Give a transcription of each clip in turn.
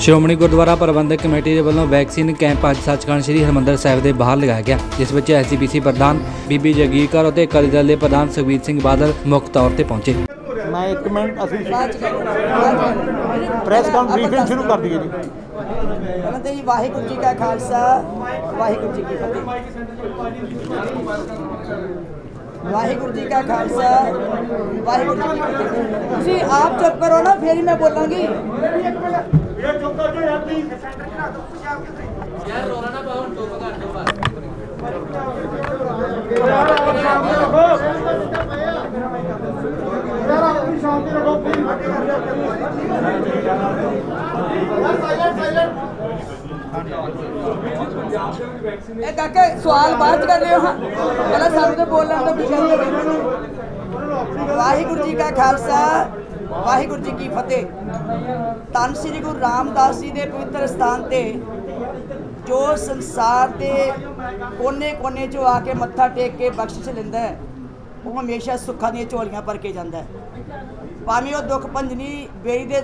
ਸ਼੍ਰੋਮਣੀ ਗੁਰਦੁਆਰਾ ਪ੍ਰਬੰਧਕ committee ਦੇ ਵੱਲੋਂ vaccine camp ਅੱਜ ਸੱਚਖੰਡ ਸ੍ਰੀ ਹਰਿਮੰਦਰ ਸਾਹਿਬ ਦੇ ਬਾਹਰ ਲਗਾਇਆ ਗਿਆ ਜਿਸ ਵਿੱਚ ਐਸਜੀਪੀਸੀ ਪ੍ਰਧਾਨ ਬੀਬੀ ਜਗੀਰ ਕੌਰ ਅਤੇ ਅਕਾਲੀ ਦਲ ਦੇ ਪ੍ਰਧਾਨ ਸੁਖਬੀਰ ਸਿੰਘ ਬਾਦਲ ਮੁੱਖ ਤੌਰ ਤੇ ਪਹੁੰਚੇ। ਮੈਂ ਇੱਕ ਮਿੰਟ ਅਸੀਂ ਪ੍ਰੈਸ ਕਾਨਫਰੰਸ ਸ਼ੁਰੂ ਕਰ ਦਈਏ ਜੀ। ਕਹਿੰਦੇ ਜੀ ਵਾਹਿਗੁਰੂ ਜੀ ਕਾ ਖਾਲਸਾ ਵਾਹਿਗੁਰੂ ਜੀ ਕੀ ਫਤਿਹ। ਵਾਹਿਗੁਰੂ ਜੀ ਕਾ ਖਾਲਸਾ ਵਾਹਿਗੁਰੂ ਜੀ ਕੀ ਫਤਿਹ ਤੁਸੀਂ ਆਪ ਚੁੱਪ ਕਰੋ ਨਾ ਫੇਰ ਹੀ ਮੈਂ ਬੋਲਾਂਗੀ ਇਹ ਕਾਕਾ ਸਵਾਲ ਬਾਅਦ ਕਰ ਲਿਓ ਹਾਂ। ਪਹਿਲਾਂ ਸਾਨੂੰ ਤੇ ਬੋਲਣ ਤੋਂ ਪਿਛੇ ਵਾਹਿਗੁਰੂ ਜੀ ਕਾ ਖਾਲਸਾ। ਵਾਹਿਗੁਰੂ ਜੀ ਕੀ ਫਤਿਹ। ਧੰਨ ਸ੍ਰੀ ਗੁਰੂ ਰਾਮਦਾਸ ਜੀ ਦੇ ਪਵਿੱਤਰ ਸਥਾਨ ਤੇ ਜੋ ਸੰਸਾਰ ਦੇ ਕੋਨੇ-ਕੋਨੇ ਚੋਂ ਆ ਕੇ ਮੱਥਾ ਟੇਕ ਕੇ ਬਖਸ਼ਿਸ਼ ਲੈਂਦਾ ਹੈ, ਉਹ ਹਮੇਸ਼ਾ ਸੁੱਖਾਂ ਦੀਆਂ ਝੋਲੀਆਂ ਭਰ ਕੇ ਜਾਂਦਾ ਹੈ। ਭਾਵੇਂ ਉਹ ਦੁੱਖ ਭੰਜਨੀ ਬੇਰੀ ਦੇ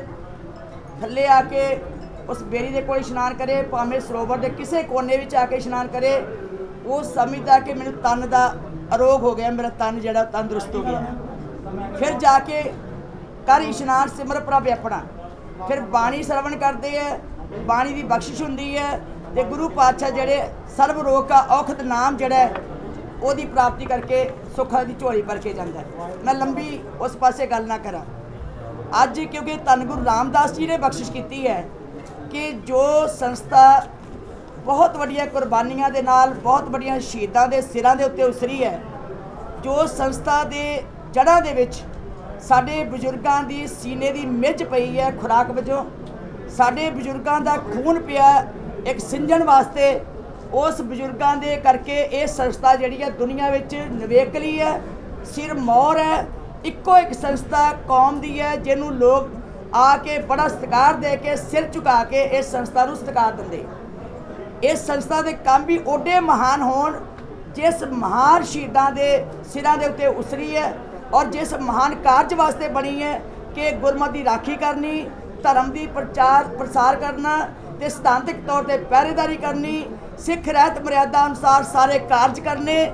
ਥੱਲੇ ਆ ਕੇ ਉਸ ਬੇਰੀ ਦੇ ਕੋਲ ਇਸ਼ਨਾਨ ਕਰੇ, ਭਾਵੇਂ ਸਰੋਵਰ ਦੇ ਕਿਸੇ ਕੋਨੇ ਵਿੱਚ ਆ ਕੇ ਇਸ਼ਨਾਨ ਕਰੇ, ਉਹ ਸਮਝਦਾ ਕਿ ਮੈਨੂੰ ਤਨ ਦਾ ਅਰੋਗ ਹੋ ਗਿਆ, ਮੇਰਾ ਤਨ ਜਿਹੜਾ ਤੰਦਰੁਸਤ ਹੋ ਗਿਆ। ਫਿਰ ਜਾ ਕੇ ਕਰ ਇਸ਼ਨਾਨ ਸਿਮਰ ਪ੍ਰਭ ਆਪਣਾ। ਫਿਰ ਬਾਣੀ ਸਰਵਣ ਕਰਦੇ ਹੈ ਬਾਣੀ ਦੀ ਬਖਸ਼ਿਸ਼ ਹੁੰਦੀ ਹੈ ਤੇ ਗੁਰੂ ਪਾਤਸ਼ਾਹ ਜਿਹੜੇ ਸਰਬ ਰੋਗ ਕਾ ਔਖਦ ਨਾਮ ਜਿਹੜਾ ਉਹਦੀ ਪ੍ਰਾਪਤੀ ਕਰਕੇ ਸੁੱਖਾਂ ਦੀ ਝੋਲੀ ਭਰ ਕੇ ਜਾਂਦਾ ਮੈਂ ਲੰਬੀ ਉਸ ਪਾਸੇ ਗੱਲ ਨਾ ਕਰਾਂ। ਅੱਜ ਕਿਉਂਕਿ ਧੰਨ ਗੁਰੂ ਰਾਮਦਾਸ ਜੀ ਨੇ ਬਖਸ਼ਿਸ਼ ਕੀਤੀ ਹੈ ਕਿ ਜੋ ਸੰਸਥਾ ਬਹੁਤ ਵੱਡੀਆਂ ਕੁਰਬਾਨੀਆਂ ਦੇ ਨਾਲ, ਬਹੁਤ ਵੱਡੀਆਂ ਸ਼ਹੀਦਾਂ ਦੇ ਸਿਰਾਂ ਦੇ ਉੱਤੇ ਉਸਰੀ ਹੈ ਜੋ ਸੰਸਥਾ ਦੇ ਜੜ੍ਹਾਂ ਦੇ ਵਿੱਚ ਸਾਡੇ ਬਜ਼ੁਰਗਾਂ ਦੀ ਸੀਨੇ ਦੀ ਮਿੱਝ ਪਈ ਹੈ ਖੁਰਾਕ ਵਜੋਂ। ਸਾਡੇ ਬਜ਼ੁਰਗਾਂ ਦਾ ਖੂਨ ਪਿਆ ਇੱਕ ਸਿੰਜਣ ਵਾਸਤੇ। ਉਸ ਬਜ਼ੁਰਗਾਂ ਦੇ ਕਰਕੇ ਇਹ ਸੰਸਥਾ ਜਿਹੜੀ ਹੈ ਦੁਨੀਆ ਵਿੱਚ ਨਿਵੇਕਲੀ ਹੈ। ਸਿਰ ਮੌਰ ਹੈ। ਇੱਕੋ ਇੱਕ ਸੰਸਥਾ ਕੌਮ ਦੀ ਹੈ ਜਿਹਨੂੰ ਲੋਕ ਆ ਕੇ ਬੜਾ ਸਤਿਕਾਰ ਦੇ ਕੇ, ਸਿਰ ਝੁਕਾ ਕੇ ਇਸ ਸੰਸਥਾ ਨੂੰ ਸਤਿਕਾਰ ਦਿੰਦੇ। ਇਸ ਸੰਸਥਾ ਦੇ ਕੰਮ ਵੀ ਓਡੇ ਮਹਾਨ ਹੋਣ। ਜਿਸ ਮਹਾਨ ਸ਼ਹੀਦਾਂ ਦੇ ਸਿਰਾਂ ਦੇ ਉੱਤੇ ਉਸਰੀ ਹੈ। ਔਰ ਜਿਸ ਮਹਾਨ ਕਾਰਜ ਵਾਸਤੇ ਬਣੀ ਹੈ ਕਿ ਗੁਰਮਤਿ ਦੀ ਰਾਖੀ ਕਰਨੀ, ਧਰਮ ਦੀ ਪ੍ਰਚਾਰ, ਪ੍ਰਸਾਰ ਕਰਨਾ ਤੇ ਸਿਧਾਂਤਿਕ ਤੌਰ ਤੇ ਪਹਿਰੇਦਾਰੀ ਕਰਨੀ, ਸਿੱਖ ਰਹਿਤ ਮਰਿਆਦਾ ਅਨੁਸਾਰ ਸਾਰੇ ਕਾਰਜ ਕਰਨੇ,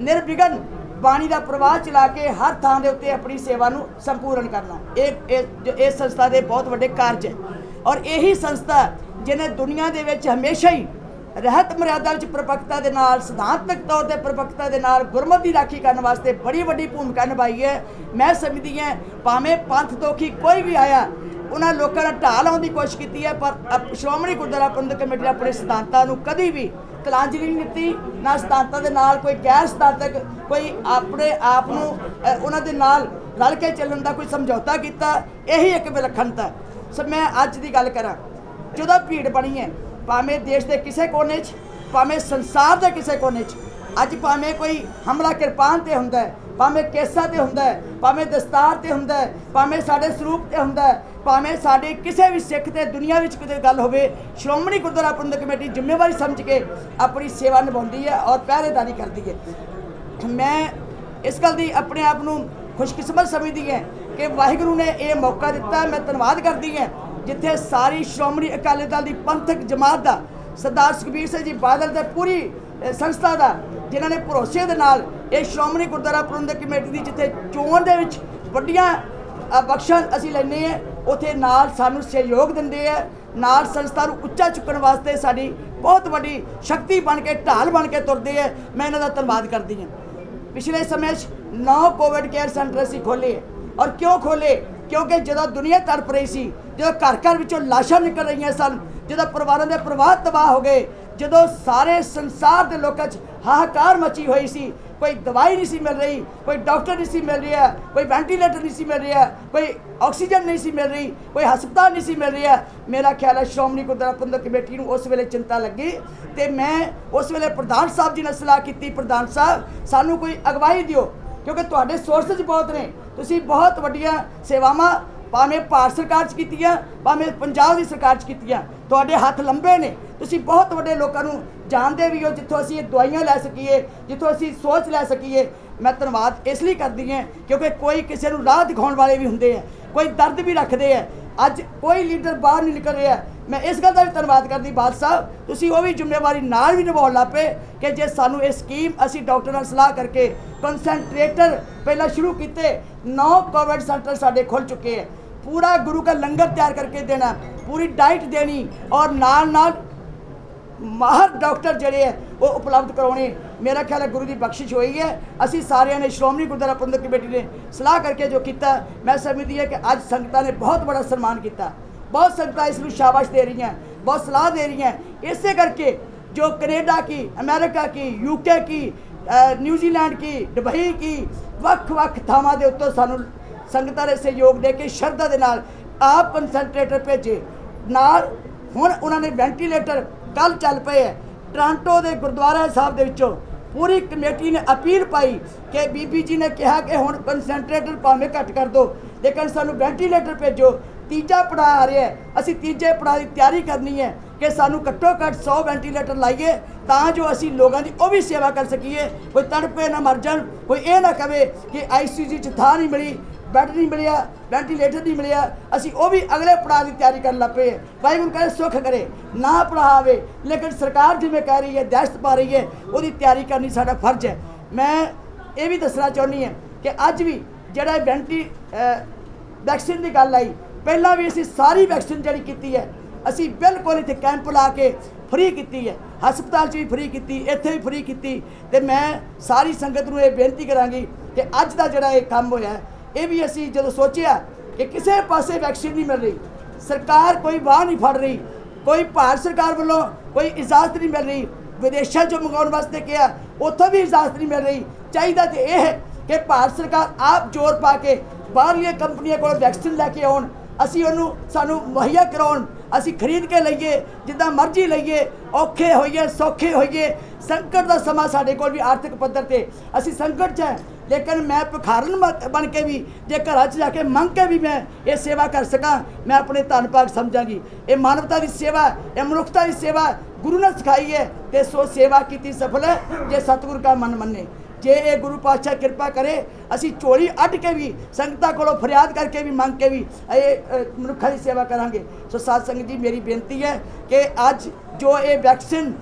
ਨਿਰਵਿਘਨ ਬਾਣੀ ਦਾ ਪ੍ਰਵਾਹ ਚਲਾ ਕੇ ਹਰ ਥਾਂ ਦੇ ਉੱਤੇ ਆਪਣੀ ਸੇਵਾ ਨੂੰ ਸੰਪੂਰਨ ਕਰਨਾ। ਇਹ ਇਸ ਸੰਸਥਾ ਦੇ ਬਹੁਤ ਵੱਡੇ ਕਾਰਜ ਹੈ। ਔਰ ਇਹੀ ਸੰਸਥਾ ਜਿਹਨੇ ਦੁਨੀਆ ਦੇ ਵਿੱਚ ਹਮੇਸ਼ਾ ਹੀ ਰਹਿਤ ਮਰਿਆਦਾ ਵਿੱਚ ਪ੍ਰਪੱਕਤਾ ਦੇ ਨਾਲ ਸਿਧਾਂਤਕ ਤੌਰ ਤੇ ਪ੍ਰਪੱਕਤਾ ਦੇ ਨਾਲ ਗੁਰਮਤ ਦੀ ਰਾਖੀ ਕਰਨ ਵਾਸਤੇ ਬੜੀ ਵੱਡੀ ਭੂਮਿਕਾ ਨਿਭਾਈ ਹੈ। ਮੈਂ ਸਮਝਦੀ ਹਾਂ, ਭਾਵੇਂ ਪੰਥ ਦੋਖੀ ਕੋਈ ਵੀ ਆਇਆ, ਉਹਨਾਂ ਲੋਕਾਂ ਨਾਲ ਢਾਹ ਲਾਉਣ ਦੀ ਕੋਸ਼ਿਸ਼ ਕੀਤੀ ਹੈ, ਪਰ ਸ਼੍ਰੋਮਣੀ ਗੁਰਦੁਆਰਾ ਪ੍ਰਬੰਧਕ ਕਮੇਟੀ ਨੇ ਆਪਣੇ ਸਿਧਾਂਤਾਂ ਨੂੰ ਕਦੀ ਵੀ ਤਲਾਂਜਲੀ ਨਹੀਂ ਦਿੱਤੀ। ਨਾ ਸਿਧਾਂਤਾਂ ਦੇ ਨਾਲ ਕੋਈ ਗੈਰ ਸਿਧਾਂਤਕ, ਕੋਈ ਆਪਣੇ ਆਪ ਨੂੰ ਉਹਨਾਂ ਦੇ ਨਾਲ ਰਲ ਕੇ ਚੱਲਣ ਦਾ ਕੋਈ ਸਮਝੌਤਾ ਕੀਤਾ। ਇਹੀ ਇੱਕ ਵਿਲੱਖਣਤਾ ਸੋ ਮੈਂ ਅੱਜ ਦੀ ਗੱਲ ਕਰਾਂ। ਜਦੋਂ ਭੀੜ ਬਣੀ ਹੈ ਭਾਵੇਂ ਦੇਸ਼ ਦੇ ਕਿਸੇ ਕੋਨੇ 'ਚ, ਭਾਵੇਂ ਸੰਸਾਰ ਦੇ ਕਿਸੇ ਕੋਨੇ 'ਚ, ਅੱਜ ਭਾਵੇਂ ਕੋਈ ਹਮਲਾ ਕਿਰਪਾਨ ਤੇ ਹੁੰਦਾ ਹੈ, ਭਾਵੇਂ ਕੇਸਾਂ ਤੇ ਹੁੰਦਾ ਹੈ, ਭਾਵੇਂ ਦਸਤਾਰ ਤੇ ਹੁੰਦਾ ਹੈ, ਭਾਵੇਂ ਸਾਡੇ ਸਰੂਪ ਤੇ ਹੁੰਦਾ ਹੈ, ਭਾਵੇਂ ਸਾਡੇ ਕਿਸੇ ਵੀ ਸਿੱਖ ਤੇ ਦੁਨੀਆ ਵਿੱਚ ਕਿਤੇ ਗੱਲ ਹੋਵੇ, ਸ਼੍ਰੋਮਣੀ ਗੁਰਦੁਆਰਾ ਪ੍ਰਬੰਧਕ ਕਮੇਟੀ ਜ਼ਿੰਮੇਵਾਰੀ ਸਮਝ ਕੇ ਆਪਣੀ ਸੇਵਾ ਨਿਭਾਉਂਦੀ ਹੈ ਔਰ ਪਹਿਰੇਦਾਰੀ ਕਰਦੀ ਹੈ। ਮੈਂ ਇਸ ਗੱਲ ਦੀ ਆਪਣੇ ਆਪ ਨੂੰ ਖੁਸ਼ਕਿਸਮਤ ਸਮਝਦੀ ਹੈ ਕਿ ਵਾਹਿਗੁਰੂ ਨੇ ਇਹ ਮੌਕਾ ਦਿੱਤਾ, ਮੈਂ ਧੰਨਵਾਦ ਕਰਦੀ ਹਾਂ ਜਿੱਥੇ ਸਾਰੀ ਸ਼੍ਰੋਮਣੀ ਅਕਾਲੀ ਦਲ ਦੀ ਪੰਥਕ ਜਮਾਤ ਦਾ ਸਰਦਾਰ ਸੁਖਬੀਰ ਸਿੰਘ ਜੀ ਬਾਦਲ ਦੇ ਪੂਰੀ ਸੰਸਥਾ ਦਾ, ਜਿਨ੍ਹਾਂ ਨੇ ਭਰੋਸੇ ਦੇ ਨਾਲ ਇਹ ਸ਼੍ਰੋਮਣੀ ਗੁਰਦੁਆਰਾ ਪ੍ਰਬੰਧਕ ਕਮੇਟੀ ਦੀ ਜਿੱਥੇ ਚੋਣ ਦੇ ਵਿੱਚ ਵੱਡੀਆਂ ਬਖਸ਼ਾਂ ਅਸੀਂ ਲੈਂਦੇ ਹਾਂ, ਉਥੇ ਨਾਲ ਸਾਨੂੰ ਸਹਿਯੋਗ ਦਿੰਦੇ ਆ, ਨਾਲ ਸੰਸਥਾ ਨੂੰ ਉੱਚਾ ਚੁੱਕਣ ਵਾਸਤੇ ਸਾਡੀ ਬਹੁਤ ਵੱਡੀ ਸ਼ਕਤੀ ਬਣ ਕੇ, ਢਾਲ ਬਣ ਕੇ ਤੁਰਦੇ ਆ। ਮੈਂ ਇਹਨਾਂ ਦਾ ਧੰਨਵਾਦ ਕਰਦੀ ਹਾਂ। ਪਿਛਲੇ ਸਮੇਂ 'ਚ ਨੌ ਕੋਵਿਡ ਕੇਅਰ ਸੈਂਟਰ ਅਸੀਂ ਖੋਲੇ ਔਰ ਕਿਉਂ ਖੋਲੇ ਕਿਉਂਕਿ ਜਦੋਂ ਦੁਨੀਆ ਤੜਪ ਰਹੀ ਸੀ ਜਦੋਂ ਘਰ ਘਰ ਵਿੱਚੋਂ ਲਾਸ਼ਾਂ ਨਿਕਲ ਰਹੀਆਂ ਸਨ, ਜਦੋਂ ਪਰਿਵਾਰਾਂ ਦੇ ਪਰਿਵਾਰ ਤਬਾਹ ਹੋ ਗਏ, ਜਦੋਂ ਸਾਰੇ ਸੰਸਾਰ ਦੇ ਲੋਕਾਂ 'ਚ ਹਾਹਾਕਾਰ ਮਚੀ ਹੋਈ ਸੀ, ਕੋਈ ਦਵਾਈ ਨਹੀਂ ਸੀ ਮਿਲ ਰਹੀ, ਕੋਈ ਡਾਕਟਰ ਨਹੀਂ ਸੀ ਮਿਲ ਰਿਹਾ, ਕੋਈ ਵੈਂਟੀਲੇਟਰ ਨਹੀਂ ਸੀ ਮਿਲ ਰਿਹਾ, ਕੋਈ ਆਕਸੀਜਨ ਨਹੀਂ ਸੀ ਮਿਲ ਰਹੀ, ਕੋਈ ਹਸਪਤਾਲ ਨਹੀਂ ਸੀ ਮਿਲ ਰਿਹਾ। ਮੇਰਾ ਖਿਆਲ ਹੈ ਸ਼੍ਰੋਮਣੀ ਗੁਰਦੁਆਰਾ ਪ੍ਰਬੰਧਕ ਕਮੇਟੀ ਨੂੰ ਉਸ ਵੇਲੇ ਚਿੰਤਾ ਲੱਗੀ ਤੇ ਮੈਂ ਉਸ ਵੇਲੇ ਪ੍ਰਧਾਨ ਸਾਹਿਬ ਜੀ ਨਾਲ ਸਲਾਹ ਕੀਤੀ। ਪ੍ਰਧਾਨ ਸਾਹਿਬ, ਸਾਨੂੰ ਕੋਈ ਅਗਵਾਈ ਦਿਓ, ਕਿਉਂਕਿ ਤੁਹਾਡੇ ਸੋਰਸਸ ਬਹੁਤ ਨੇ। ਤੁਸੀਂ ਬਹੁਤ ਵੱਡੀਆਂ ਸੇਵਾਵਾਂ ਭਾਵੇਂ ਭਾਰਤ ਸਰਕਾਰ ਚ ਕੀਤੀਆਂ ਭਾਵੇਂ ਪੰਜਾਬ ਦੀ ਸਰਕਾਰ ਚ ਕੀਤੀਆਂ ਤੁਹਾਡੇ ਹੱਥ ਲੰਬੇ ਨੇ। ਤੁਸੀਂ ਬਹੁਤ ਵੱਡੇ ਲੋਕਾਂ ਨੂੰ ਜਾਣਦੇ ਵੀ ਹੋ ਜਿੱਥੋਂ ਅਸੀਂ ਦਵਾਈਆਂ ਲੈ ਸਕੀਏ, ਜਿੱਥੋਂ ਅਸੀਂ ਸੋਚ ਲੈ ਸਕੀਏ। ਮੈਂ ਧੰਨਵਾਦ ਇਸ ਲਈ ਕਰਦੀ ਹਾਂ ਕਿਉਂਕਿ ਕੋਈ ਕਿਸੇ ਨੂੰ ਰਾਹ ਦਿਖਾਉਣ ਵਾਲੇ ਵੀ ਹੁੰਦੇ ਆ, ਕੋਈ ਦਰਦ ਵੀ ਰੱਖਦੇ ਆ। ਅੱਜ ਕੋਈ ਲੀਡਰ ਬਾਹਰ ਨਹੀਂ ਨਿਕਲ ਰਿਹਾ। ਮੈਂ ਇਸ ਗੱਲ ਦਾ ਵੀ ਧੰਨਵਾਦ ਕਰਦੀ ਬਾਦ ਸਾਹਿਬ। ਤੁਸੀਂ ਉਹ ਵੀ ਜ਼ਿੰਮੇਵਾਰੀ ਨਾਲ ਵੀ ਨਿਭਾਉਣ ਲੱਪੇ ਕਿ ਜੇ ਸਾਨੂੰ ਇਹ ਸਕੀਮ ਅਸੀਂ ਡਾਕਟਰ ਨਾਲ ਸਲਾਹ ਕਰਕੇ ਕਨਸੈਂਟਰੇਟਰ ਪਹਿਲਾਂ ਸ਼ੁਰੂ ਕੀਤੇ, ਨੌ ਕੋਵਿਡ ਸੈਂਟਰ ਸਾਡੇ ਖੁੱਲ ਚੁੱਕੇ ਹੈ। ਪੂਰਾ ਗੁਰੂ का ਲੰਗਰ ਤਿਆਰ ਕਰਕੇ ਦੇਣਾ, ਪੂਰੀ ਡਾਈਟ ਦੇਣੀ ਔਰ ਨਾਲ ਨਾਲ ਮਾਹਰ ਡਾਕਟਰ ਜਿਹੜੇ ਹੈ ਉਹ ਉਪਲਬਧ ਕਰਾਉਣੇ ਮੇਰਾ ਖਿਆਲ ਹੈ ਗੁਰੂ ਦੀ ਬਖਸ਼ਿਸ਼ ਹੋਈ ਹੈ ਅਸੀਂ ਸਾਰਿਆਂ ਨੇ ਸ਼੍ਰੋਮਣੀ ਗੁਰਦੁਆਰਾ ਪ੍ਰਬੰਧਕ ਕਮੇਟੀ ਨੇ ਸਲਾਹ ਕਰਕੇ ਜੋ ਕੀਤਾ ਮੈਂ ਸਮਝਦੀ ਹੈ ਕਿ ਅੱਜ ਸੰਗਤਾਂ ਨੇ ਬਹੁਤ ਬੜਾ ਸਨਮਾਨ ਕੀਤਾ ਬਹੁਤ ਸੰਗਤਾਂ ਇਸ ਨੂੰ ਸ਼ਾਬਾਸ਼ ਦੇ ਰਹੀਆਂ ਬਹੁਤ ਸਲਾਹ ਦੇ ਰਹੀਆਂ ਇਸੇ ਕਰਕੇ ਜੋ ਕੈਨੇਡਾ की ਅਮਰੀਕਾ की यूके की ਅ, ਨਿਊਜ਼ੀਲੈਂਡ की ਦੁਬਈ की ਵੱਖ-ਵੱਖ ਥਾਵਾਂ ਦੇ ਉੱਤੇ ਸਾਨੂੰ ਸੰਗਤਾਂ ਦੇ ਸਹਿਯੋਗ ਦੇ ਕੇ ਸ਼ਰਧਾ ਦੇ ਨਾਲ ਆਪ ਕਨਸੈਂਟਰੇਟਰ ਭੇਜੇ ਨਾਲ ਹੁਣ ਉਹਨਾਂ ਨੇ ਵੈਂਟੀਲੇਟਰ ਕੱਲ ਚੱਲ ਪਏ ਹੈ। ਟ੍ਰਾਂਟੋ ਦੇ ਗੁਰਦੁਆਰਾ ਸਾਹਿਬ ਦੇ ਵਿੱਚੋਂ ਪੂਰੀ ਕਮੇਟੀ ਨੇ ਅਪੀਲ ਪਾਈ ਕਿ ਬੀਬੀ ਜੀ ਨੇ ਕਿਹਾ ਕਿ ਹੁਣ ਕਨਸੈਂਟਰੇਟਰ ਭਾਵੇਂ ਘੱਟ ਕਰ ਦਿਓ ਲੇਕਿਨ ਸਾਨੂੰ ਵੈਂਟੀਲੇਟਰ ਭੇਜੋ। ਤੀਜਾ ਪੜਾਅ ਆ ਰਿਹਾ ਅਸੀਂ ਤੀਜੇ ਪੜਾਅ ਦੀ ਤਿਆਰੀ ਕਰਨੀ ਹੈ ਕਿ ਸਾਨੂੰ ਘੱਟੋ ਘੱਟ 100 ਵੈਂਟੀਲੇਟਰ ਲਾਈਏ ਤਾਂ ਜੋ ਅਸੀਂ ਲੋਕਾਂ ਦੀ ਉਹ ਵੀ ਸੇਵਾ ਕਰ ਸਕੀਏ। ਕੋਈ ਤੜਪੇ ਨਾ ਮਰ ਜਾਣ, ਕੋਈ ਇਹ ਨਾ ਕਵੇ ਕਿ ਆਈਸੀਯੂ 'ਚ ਥਾਂ ਨਹੀਂ ਮਿਲੀ। ਬੈੱਡ ਨਹੀਂ ਮਿਲਿਆ, ਵੈਂਟੀਲੇਟਰ ਨਹੀਂ ਮਿਲਿਆ, ਅਸੀਂ ਉਹ ਵੀ ਅਗਲੇ ਪੜਾਅ ਦੀ ਤਿਆਰੀ ਕਰਨ ਲੱਪੇ ਵਾਹਿਗੁਰੂ ਕਰੇ ਸੁੱਖ ਕਰੇ, ਨਾ ਪੜਾਵੇ ਲੇਕਿਨ ਸਰਕਾਰ ਜਿਵੇਂ ਕਹਿ ਰਹੀ ਹੈ, ਦਹਿਸ਼ਤ ਪਾ ਰਹੀ ਹੈ, ਉਹਦੀ ਤਿਆਰੀ ਕਰਨੀ ਸਾਡਾ ਫਰਜ਼ ਹੈ। ਮੈਂ ਇਹ ਵੀ ਦੱਸਣਾ ਚਾਹੁੰਦੀ ਹਾਂ ਕਿ ਅੱਜ ਵੀ ਜਿਹੜਾ ਵੈਂਟੀ ਵੈਕਸੀਨ ਦੀ ਗੱਲ ਆਈ, ਪਹਿਲਾਂ ਵੀ ਅਸੀਂ ਸਾਰੀ ਵੈਕਸੀਨ ਜਿਹੜੀ ਕੀਤੀ ਹੈ, ਅਸੀਂ ਬਿਲਕੁਲ ਇੱਥੇ ਕੈਂਪ ਲਾ ਕੇ ਫ੍ਰੀ ਕੀਤੀ ਹੈ, ਹਸਪਤਾਲ 'ਚ ਵੀ ਫ੍ਰੀ ਕੀਤੀ, ਇੱਥੇ ਵੀ ਫ੍ਰੀ ਕੀਤੀ। ਤੇ ਮੈਂ ਸਾਰੀ ਸੰਗਤ ਨੂੰ ਇਹ ਬੇਨਤੀ ਕਰਾਂਗੀ ਕਿ ਅੱਜ ਦਾ ਜਿਹੜਾ ਇਹ ਕੰਮ ਹੋਇਆ ਇਹ ਵੀ ਅਸੀਂ ਜਦੋਂ ਸੋਚਿਆ ਕਿ ਕਿਸੇ ਪਾਸੇ ਵੈਕਸੀਨ ਨਹੀਂ ਮਿਲ ਰਹੀ, ਸਰਕਾਰ ਕੋਈ ਬਾਹ ਨਹੀਂ ਫੜ ਰਹੀ, ਕੋਈ ਭਾਰਤ ਸਰਕਾਰ ਵੱਲੋਂ ਕੋਈ ਇਜਾਜ਼ਤ ਨਹੀਂ ਮਿਲ ਰਹੀ, ਵਿਦੇਸ਼ਾਂ 'ਚੋਂ ਮੰਗਾਉਣ ਵਾਸਤੇ ਕਿਹਾ, ਉੱਥੋਂ ਵੀ ਇਜਾਜ਼ਤ ਨਹੀਂ ਮਿਲ ਰਹੀ। ਚਾਹੀਦਾ ਤੇ ਇਹ ਹੈ ਕਿ ਭਾਰਤ ਸਰਕਾਰ ਆਪ ਜ਼ੋਰ ਪਾ ਕੇ ਬਾਹਰਲੀਆਂ ਕੰਪਨੀਆਂ ਕੋਲ ਵੈਕਸੀਨ ਲੈ ਕੇ ਆਉਣ, ਅਸੀਂ ਉਹਨੂੰ ਸਾਨੂੰ ਮੁਹੱਈਆ ਕਰਾਉਣ, ਅਸੀਂ ਖਰੀਦ ਕੇ ਲਈਏ, ਜਿੱਦਾਂ ਮਰਜ਼ੀ ਲਈਏ, ਔਖੇ ਹੋਈਏ, ਸੌਖੇ ਹੋਈਏ, ਸੰਕਟ ਦਾ ਸਮਾਂ ਸਾਡੇ ਕੋਲ ਵੀ ਆਰਥਿਕ ਪੱਧਰ ਤੇ, ਅਸੀਂ ਸੰਕਟ 'ਚ ਹੈ। ਲੇਕਿਨ ਮੈਂ ਭਿਖਾਰਨ ਬਣ ਕੇ ਵੀ, ਜੇ ਘਰਾਂ 'ਚ ਜਾ ਕੇ ਮੰਗ ਕੇ ਵੀ ਮੈਂ ਇਹ ਸੇਵਾ ਕਰ ਸਕਾਂ, ਮੈਂ ਆਪਣੇ ਧੰਨ ਭਾਗ ਸਮਝਾਂਗੀ। ਇਹ ਮਾਨਵਤਾ ਦੀ ਸੇਵਾ, ਇਹ ਮਨੁੱਖਤਾ ਦੀ ਸੇਵਾ, ਗੁਰੂ ਨੇ ਸਿਖਾਈ ਹੈ ਤੇ ਸੋ ਸੇਵਾ ਕੀਤੀ ਸਫਲ ਹੈ, ਜੇ ਸਤਿਗੁਰ ਕਾ ਮਨ ਮੰਨੇ। ਜੇ ਇਹ ਗੁਰੂ ਪਾਤਸ਼ਾਹ ਕਿਰਪਾ ਕਰੇ, ਅਸੀਂ ਝੋਲੀ ਅੱਡ ਕੇ ਵੀ, ਸੰਗਤਾਂ ਕੋਲੋਂ ਫਰਿਆਦ ਕਰਕੇ ਵੀ, ਮੰਗ ਕੇ ਵੀ, ਇਹ ਮਨੁੱਖਾਂ ਦੀ ਸੇਵਾ ਕਰਾਂਗੇ। ਸੋ ਸਾਧ ਸੰਗਤ ਜੀ, ਮੇਰੀ ਬੇਨਤੀ ਹੈ ਕਿ ਅੱਜ ਜੋ ਇਹ ਵੈਕਸੀਨ